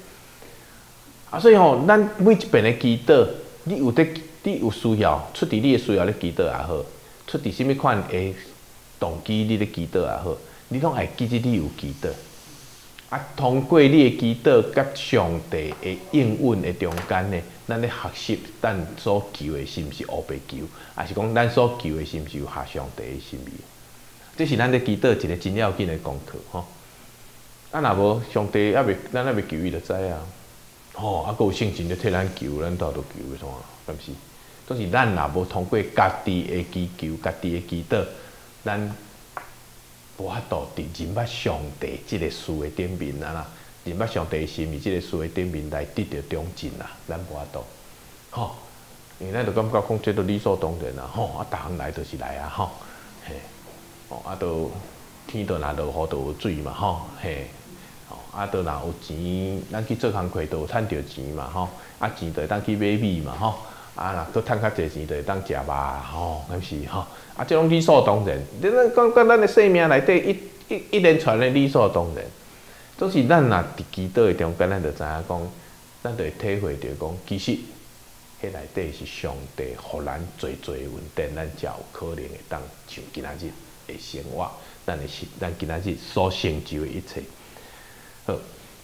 啊，所以吼，咱每一遍的祈祷，你有得，你有需要，出伫你的需要咧祈祷也好。出伫什物款的动机，你咧祈祷也好，你拢爱记得你有祈祷。啊，通过你的祈祷甲上帝的应允的中间呢，咱咧学习咱所求的是毋是乌白求，还是讲咱所求的是毋是有下上帝的心意？这是咱咧祈祷一个真要紧的功课吼。啊，若无上帝也未，咱也未求伊就知啊。吼，啊，有圣神咧替咱求，咱倒都求个啥？是毋是？都是咱若无通过家己的祈求、家己的祈祷，咱无法度伫认捌上帝即个事的顶面啊啦，认捌上帝心意即个事的顶面来得到忠进啦，咱无法度，吼，因为咱就感觉讲这都理所当然啦，吼，啊，逐项来就是来啊，吼，嘿，哦，啊，都天都若落雨都有水嘛，吼，嘿，哦，啊，都若有钱，咱去做工课都有趁着钱嘛，吼，啊，钱就当去买米嘛，吼。啊，若佫趁较济钱，就会当食肉吼，敢是吼。啊，即种理所当然。你咱讲讲咱的生命内底一一一连串的理所当然，都是咱若伫祈祷的中间，咱就知影讲，咱就会体会着讲，其实迄内底是上帝互咱最最稳定，咱才有可能会当像今仔日的生活，咱的是咱今仔日所成就的一切。好。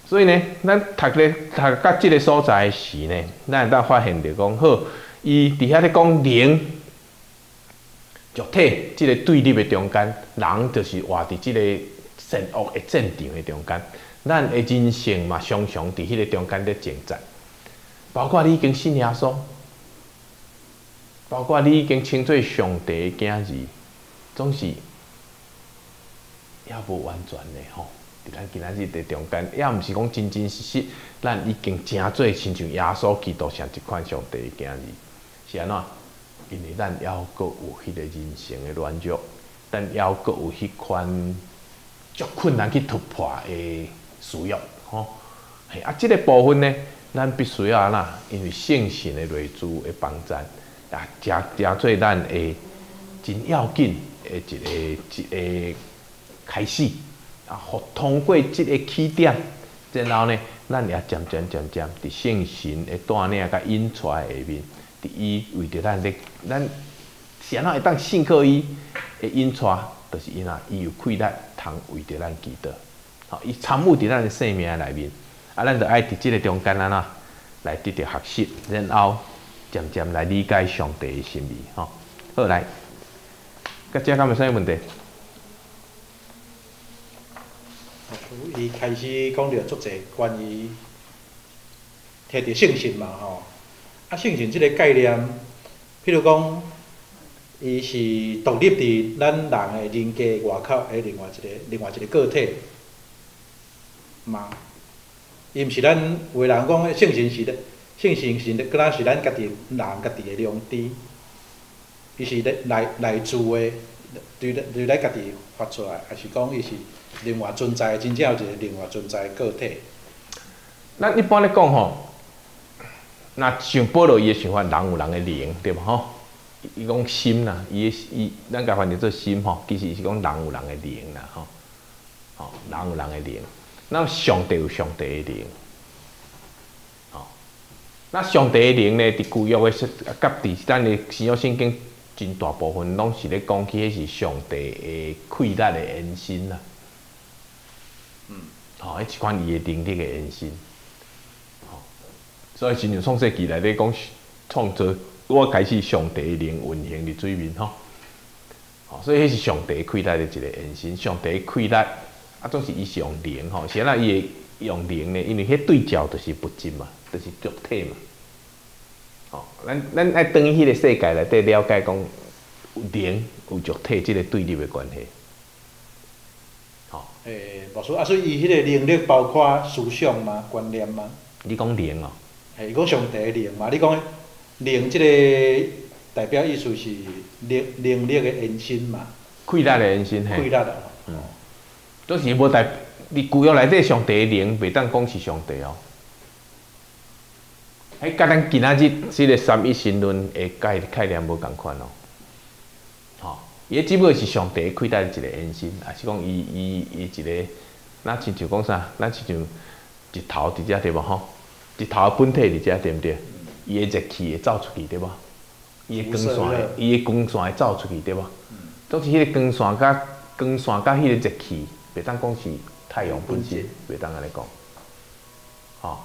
所以呢，咱读咧读到即个所在时呢，咱会当发现着讲，好，伊伫遐咧讲灵，肉体即个对立的中间，人就是活伫即个善恶的战场的中间。咱的人性嘛，常常伫迄个中间咧挣扎。包括你已经信耶稣，包括你已经称作上帝的囝儿，总是也无完全的吼。伫咱今仔日伫中间，也毋是讲真真实实，咱已经诚做亲像耶稣基督像一款上帝的囝儿，是安怎？因为咱还阁有迄个人性的软弱，咱还阁有迄款足困难去突破的需要，吼。嘿，啊，即个部分呢，咱必须要安怎？因为圣神的内助的帮助，啊，加加做咱的真要紧的一个一个开始，啊，通过即个起点，然后呢，咱也渐渐渐渐伫圣神的带领甲引出来下面。伫伊，为着咱咧，咱是安怎会当信靠伊的引出，就是因啊，伊有气力通为着咱祈祷，好，伊参悟伫咱的生命内面，啊，咱着爱伫即个中间安怎来得到学习，然后渐渐来理解上帝的心意，吼。好来，甲遮敢有啥物问题？伊开始讲着足济关于摕着信心嘛，吼。啊，性情即个概念，譬如讲，伊是独立伫咱人诶人格外口诶另外一个另外一个个体嘛。伊毋是咱有人讲性情是咧，性情是咧，敢若是咱家己人家己诶良知，伊是咧来来自诶，对对咱家己发出来，还是讲伊是另外存在，真正有一个另外存在的个体。咱一般咧讲吼。那像保罗伊诶想法，人有人诶灵，对无吼？伊讲心啦，伊伊咱甲翻译做心吼，其实是讲人有人诶灵啦，吼，吼，人有人诶灵。那上帝有上帝诶灵，吼。那上帝诶灵呢？伫旧约诶说，甲伫咱诶新约圣经真大部分拢是咧讲起，迄是上帝诶溃力诶延伸啦。吼，迄一款伊诶灵力诶延伸。吼所以，真像创世纪内底讲创造，我开始上帝灵运行伫水面吼，吼，所以迄是上帝亏待的一个延伸。上帝亏待啊，总是伊是用灵吼，是安怎伊会用灵呢？因为迄对照就是物质嘛，就是肉体嘛。吼，咱咱爱等于迄个世界内底了解讲灵有肉体即个对立的关系。吼，诶，无错啊，所以伊迄个能力包括思想嘛、观念嘛。你讲灵哦？伊讲上帝灵嘛？你讲灵即个代表意思是灵灵力的延伸嘛？溃烂的延伸，嘿。溃烂的，嗯。都是无代，你旧约内底上帝灵，袂当讲是上帝哦。迄甲咱今仔日即个三一神论的概概念无共款哦。吼，伊只不过是上帝溃烂一个延伸，还是讲伊伊伊一个，咱亲像讲啥？咱亲像日头伫遮对无吼？日头本体伫遮对毋对？伊的热气会走出去对无？伊的光线，伊的光线会走出去对无？总是迄个光线甲光线甲迄个热气，袂当讲是太阳本身，袂当安尼讲。吼，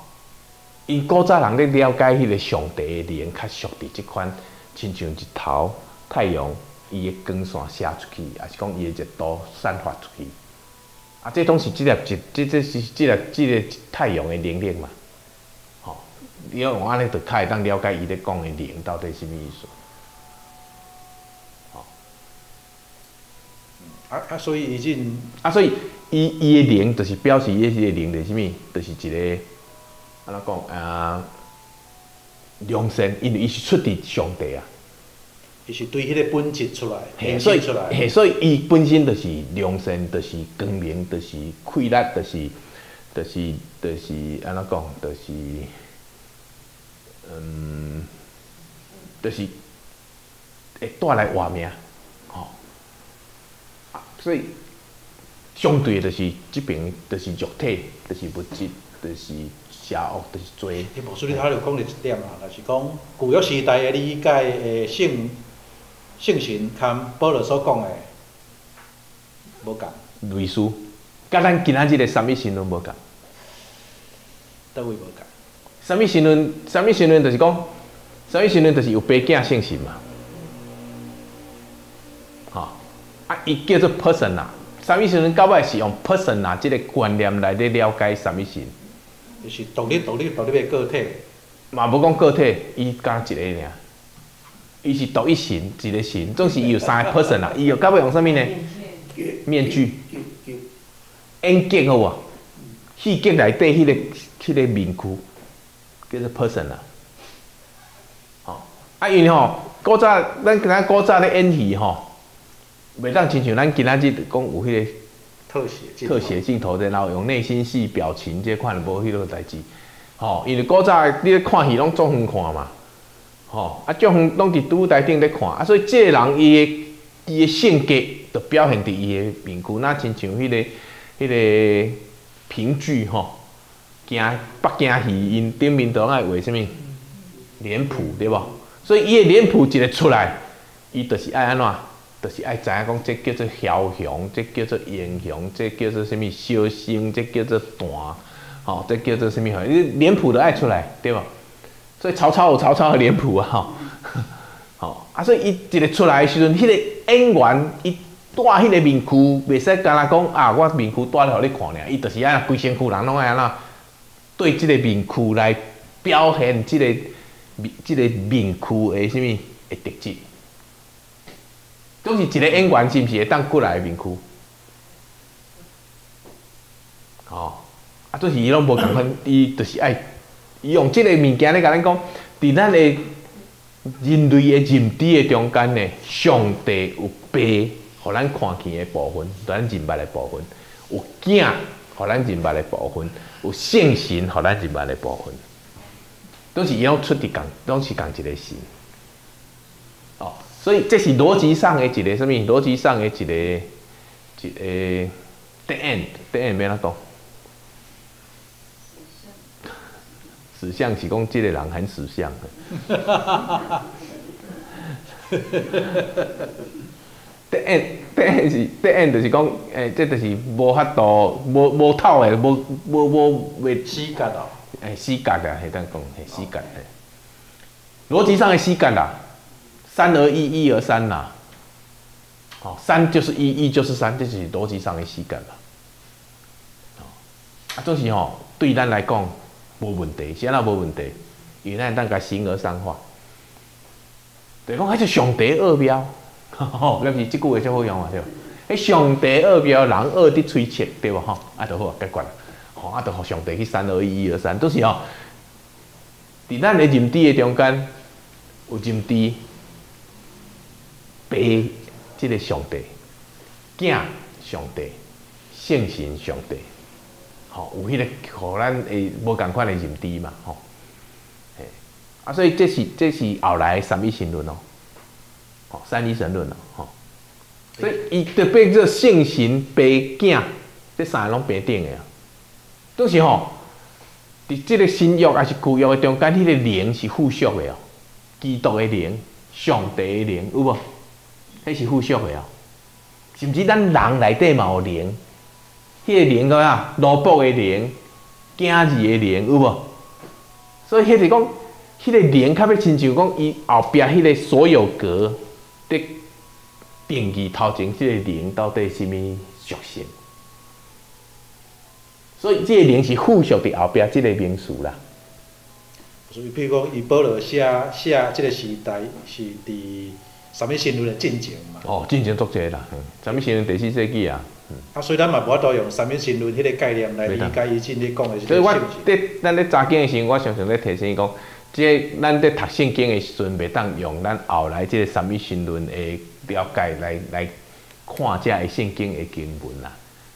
因古早人咧了解迄个上帝的灵，较属伫即款，亲像日头、太阳，伊的光线射出去，也是讲伊的热度散发出去。啊，这拢是即个即即这是即个即个太阳的能力嘛？吼你要用安尼，就较会当了解伊咧讲的灵到底是物意思。好，啊啊，所以已经啊，所以伊伊的灵，就是表示伊个灵是啥物？就是一个安怎讲啊？良善，因为伊是出自上帝啊。伊是对迄个本质出来，显现出来。嘿，所以伊本身就是良心，就是光明，就是快乐，就是，就是，就是安怎讲？就是。嗯，就是会带来活命，吼，所以相对就是即边就是肉体，就是物质，就是邪恶，就是罪。你无说你头就讲了一点啊，就是讲古约时代的理解的圣圣神，跟保罗所讲的无共。类似，甲咱今仔日的三一神论无共。倒位无共。什么神论？什么神论？就是讲，什么神论？就是有白镜圣神嘛。啊，伊叫做 person 啊。什么神到尾是用 person 啊，即个观念来咧了解什么神？就是独立、独立、独立的个体。嘛无讲个体，伊讲一个尔。伊是独一神，一个神，总是伊有三个 person 啦。伊有到尾用啥物呢？面具。眼镜好无？戏剧内底迄个、迄个面具叫做 person 啊。哦，啊，因为吼，古早咱今仔古早咧演戏吼。袂当亲像咱今仔日讲有迄个特写特写镜头的，然后用内心戏、表情这款无迄落代志，吼，因为古早你咧看戏拢总远看嘛，吼，啊，种拢伫拄台顶咧看，啊，所以这个人伊的伊的性格就表现伫伊的面具，那亲像迄个迄个评剧吼，惊北京戏因顶面都爱画啥物脸谱对无？所以伊的脸谱一个出来，伊就是爱安怎？就是爱知影讲，这叫做枭雄，这叫做英雄，这叫做什物小生，这叫做弹，吼，这叫做什物？你脸谱都爱出来，对无？所以曹操有曹操的脸谱啊，吼，(laughs) 吼啊，所以伊一个出来的时阵，迄个演员伊戴迄个面具，袂使干那讲啊，我面具戴了互你看尔，伊就是安规身躯人拢爱安怎对即个面具来表现即个面即个面具的什物的特质。总是一个演员，是毋是会当过来面躯？哦，啊，都是伊拢无共款，伊就是爱伊用即个物件咧，甲咱讲，伫咱的人类的认知的中间呢，上帝有爸，互咱看见的部分，咱认捌的部分；有囝，互咱认捌的部分；有圣神，互咱认捌的部分，都是伊拢出伫共，拢是共一个神。所以这是逻辑上的一个什么？逻辑上的一个一个 the end，the end 咩啦讲？死相是讲这个人很死相。哈哈哈哈哈！the end，the end 是 the end 就是讲，诶，这就是无法度，无无透的，无无无未死格哦。诶，死格啊，系当讲系死格诶。逻辑上的死格啦。三而一，一而三啦，好，三就是一，一就是三，这是逻辑上的死感了。啊，这是吼对咱来讲无问题，啥那无问题，因为咱当个形而上化。对讲，迄是上帝二标，吼，那 (laughs) 是即句话最好用啊，对。迄上帝二标，人二的吹切，对无吼？啊，就好解决了。吼，啊，就互上帝去三而一，一而三，都是吼。伫咱的认知的中间有认知。爸，即个上帝，囝上帝，圣神上帝，吼，有迄个互咱诶无共款诶认知嘛，吼，诶，啊，所以这是这是后来三一神论咯，吼，三一神论咯，吼，所以伊特别做圣神、爸、囝，这三个拢白顶诶啊，都是吼，伫即个新约还是旧约诶中间，迄个灵是附属诶哦，基督诶灵、上帝诶灵，有无？迄是附属的哦，甚至咱人内底嘛有灵，迄个灵个啊，萝卜的灵、囝儿的灵有无？所以迄是讲，迄个灵较要亲像讲，伊后壁迄个所有格的定义头前，即个灵到底是物属性？所以即个灵是附属伫后壁即个名词啦。所以，譬如讲，伊保罗写写即个时代是伫。什么新论的进程嘛？哦，进程足济啦，嗯，什么新论第四世纪啊？嗯，啊，所以咱嘛无法度用什么新论迄个概念来理解伊今日讲的。所以我伫咱咧查经的时候，我常常咧提醒伊讲，即个咱咧读圣经的时阵，袂当用咱后来即个什么新论的了解来来看遮个圣经的经文啦，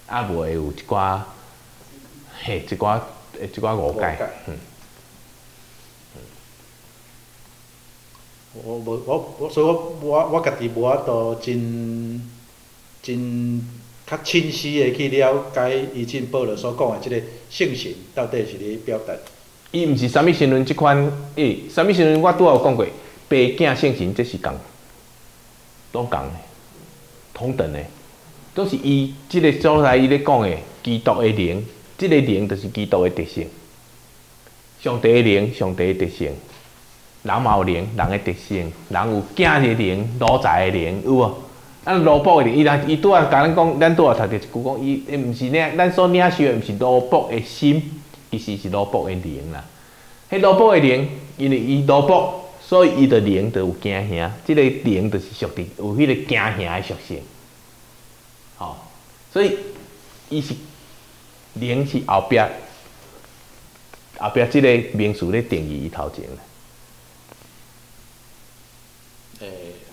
啊，无会有一寡嘿一寡一寡误解，嗯。我无我我所以我我我家己无法度真真较清晰的去了解伊进报》了所讲的即个圣神到底是咧表达。伊毋是啥物神论即款，诶，啥物神论我拄仔有讲过，爸囝圣神这是共，拢共的，同等的，都是伊即个所在伊咧讲的基督的灵，即个灵就是基督的特性，上帝的灵，上帝的特性。人嘛有灵，人的特性，人有囝的灵，老财的灵，有无？啊，萝卜的，伊若伊拄啊甲咱讲，咱拄啊读着一句讲，伊伊毋是领，咱所领受的毋是萝卜的心，其实是萝卜的灵啦。迄萝卜的灵，因为伊萝卜，所以伊的灵就有惊吓，即个灵就是属于有迄个惊吓的属性。吼，所以伊是灵是后壁后壁即个名词咧定义伊头前。诶，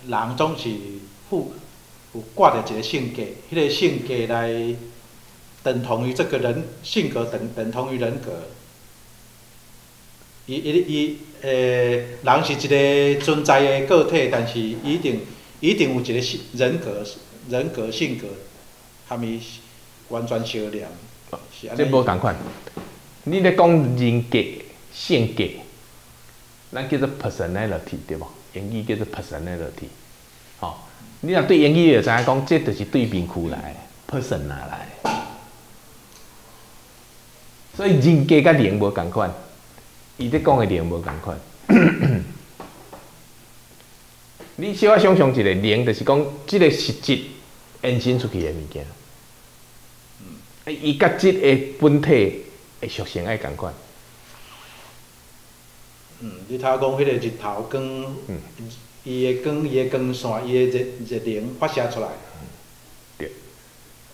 人总是富。有挂着一个性格，迄个性格来等同于这个人性格等等同于人格。伊伊伊诶，人是一个存在的个体，但是一定一定有一个性人格人格性格，含伊完全相连。这无共款，你咧讲人格性格，咱叫做 personality 对无？英语叫做 personality，吼。你若对英语就知影讲，这就是对面区来，person 拿来。所以人格甲灵无共款，伊咧讲的灵无共款。(coughs) 你小可想象一个灵，就是讲即个实质延伸出去的物件。嗯。伊甲即个本体的属性爱共款。嗯，你头讲迄个日头光。嗯。伊的光，伊的光线，伊的热热能发射出来。对，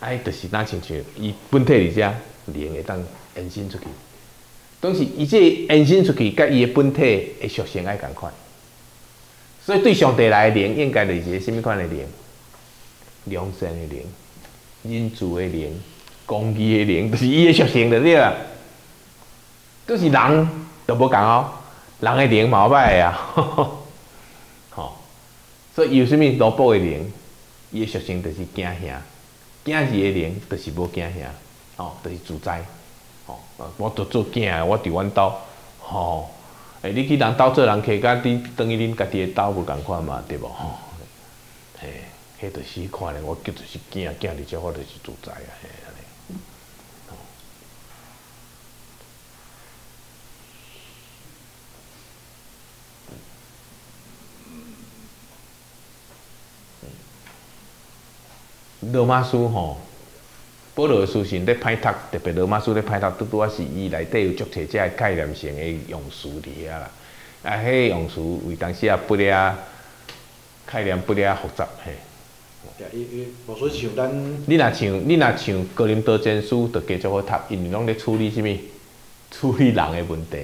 哎，就是咱亲像伊本体伫遮，能会当延伸出去。当时伊这延伸出去，甲伊的本体的属性爱共款。所以对上帝来灵，应该就是一个什么款的灵？良善的灵，仁慈的灵，公义的灵，就是伊的属性就对了。就是人都无共哦，人的灵毛歹啊。所以有啥物萝卜的灵，伊的属性就是惊吓，惊是的灵就是无惊吓，吼，就是自在，吼，我做做惊，我伫阮兜，吼，诶，你去人兜做人客，甲你等于恁家己的兜无共款嘛，对无？吼，嘿，迄就是看咧，我叫做是惊，惊伫遮我就是自在啊，嘿。罗马书吼，保罗书信咧歹读，特别罗马书咧歹读，拄拄啊是伊内底有足侪只概念性的用词伫遐啦。啊，迄用词为当时啊不了概念不了复杂嘿。伊伊无说像咱。你若像你若像格林多前书，就继续好读，因为拢咧处理啥物？处理人的问题，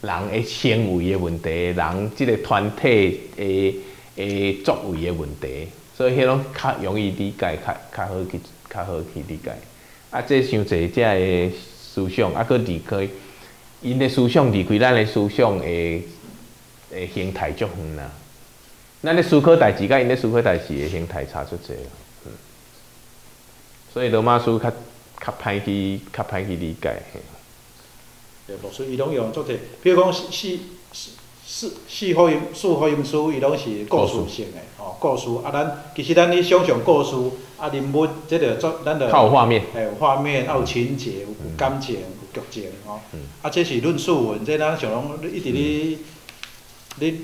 人的行为的问题，人即个团体的诶作为的问题。所以迄种较容易理解，较较好去，较好去理解。啊，这伤侪只个思想，啊，佫离开，因的思想离开咱的思想的的形态足远啦。咱咧思考代志，甲因咧思考代志的形态差出侪。嗯。所以罗马书较较歹去，较歹去理解。对，罗书伊拢用做者，比如讲是四四四福音四福音书，伊拢是故事性的。故事啊，咱其实咱咧想象故事啊，人物即个作咱着较有画面，还有画面，啊有情节，有感情，有剧情吼。啊，这是论述文，这咱像拢一直咧咧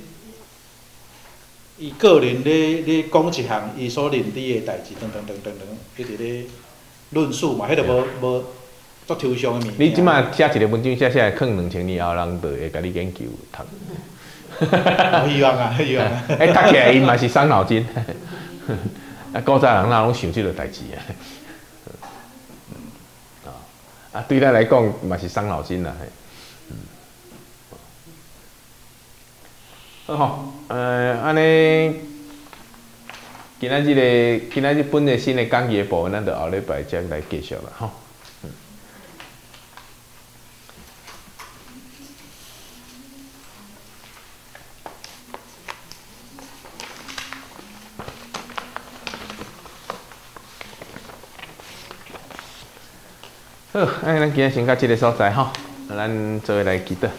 伊个人咧咧讲一项伊所认知的代志，等等等等等，一直咧论述嘛，迄个无无足抽象的物。你即马写一个文章写写，可能两千年后人就会甲你研究读。(laughs) 希望啊，希望啊！(laughs) 哎，读起来伊嘛是伤脑筋，(laughs) 啊，古早人哪拢想即个代志啊？啊，对咱来讲嘛是伤脑筋啦，嘿。好，呃，安尼，今仔日个今仔日本的新的讲义部分，咱就后礼拜再来继续了，吼。好，哎，咱今日先到这个所在吼，咱做来记得。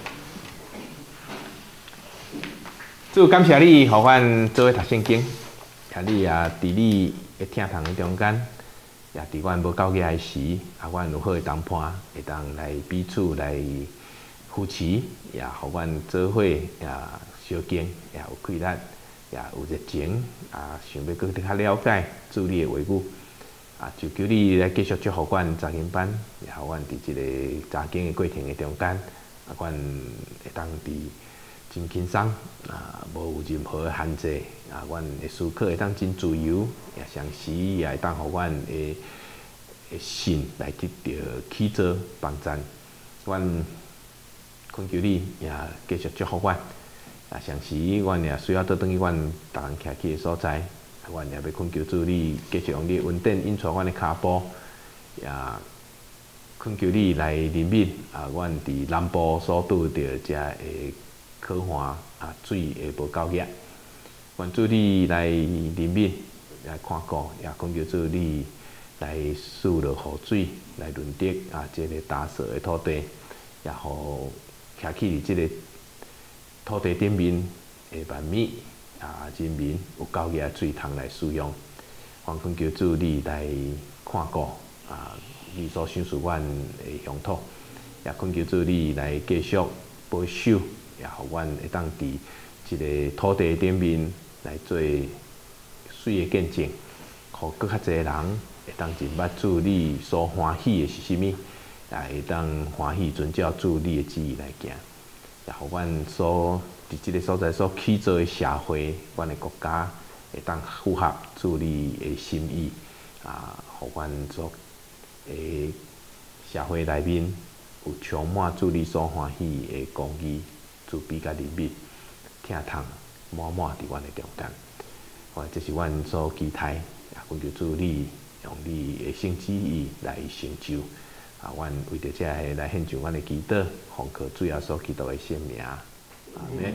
主感谢你，互阮做读圣经，也你也伫你的听堂中间，也伫阮无够嘅时，啊，阮有好嘅谈判，会当来彼此来扶持，也互阮做伙也小经，也有气力，也有热情，啊，想要更较了解助理的话语，啊，就求你来继续祝福阮查经班，然后阮伫即个查经的过程的中间，啊，阮会当伫真轻松，啊，无有任何限制，啊，阮的思考会当真自由，也常时也会当互阮的的心来得到起作帮赞，阮恳求你也继续祝福阮。啊，常时阮也需要倒转去阮逐项徛起诶所在，阮也要恳求主你继续用你稳定引带阮诶骹步，也恳求你来怜悯啊，阮伫南部所拄着遮诶可汗啊水会无够热，愿主你来怜悯来看顾，也恳求主你来输落雨水来润泽啊，即个打扫诶土地，也互徛起伫即个。土地顶面的万米啊，人民有够热水通来使用，黄坤求助你来看顾啊，你所享受阮的乡土，也恳求助你来继续保守，也互阮会当伫一个土地顶面来做水的见证，互搁较侪人会当真捌助你所欢喜的是啥物，也会当欢喜遵照助你的旨意来行。也互阮所伫即个所在所起造诶社会，阮诶国家会当符合主你诶心意，啊，互阮所诶社会内面有充满主你所欢喜诶公义、慈悲甲怜悯，疼痛满满伫阮诶中间。我这是阮所期待，也恳求主你用你诶圣旨意来成就。啊，阮为着遮个来献上阮的祈祷，奉靠主要所祈祷的圣名，阿门。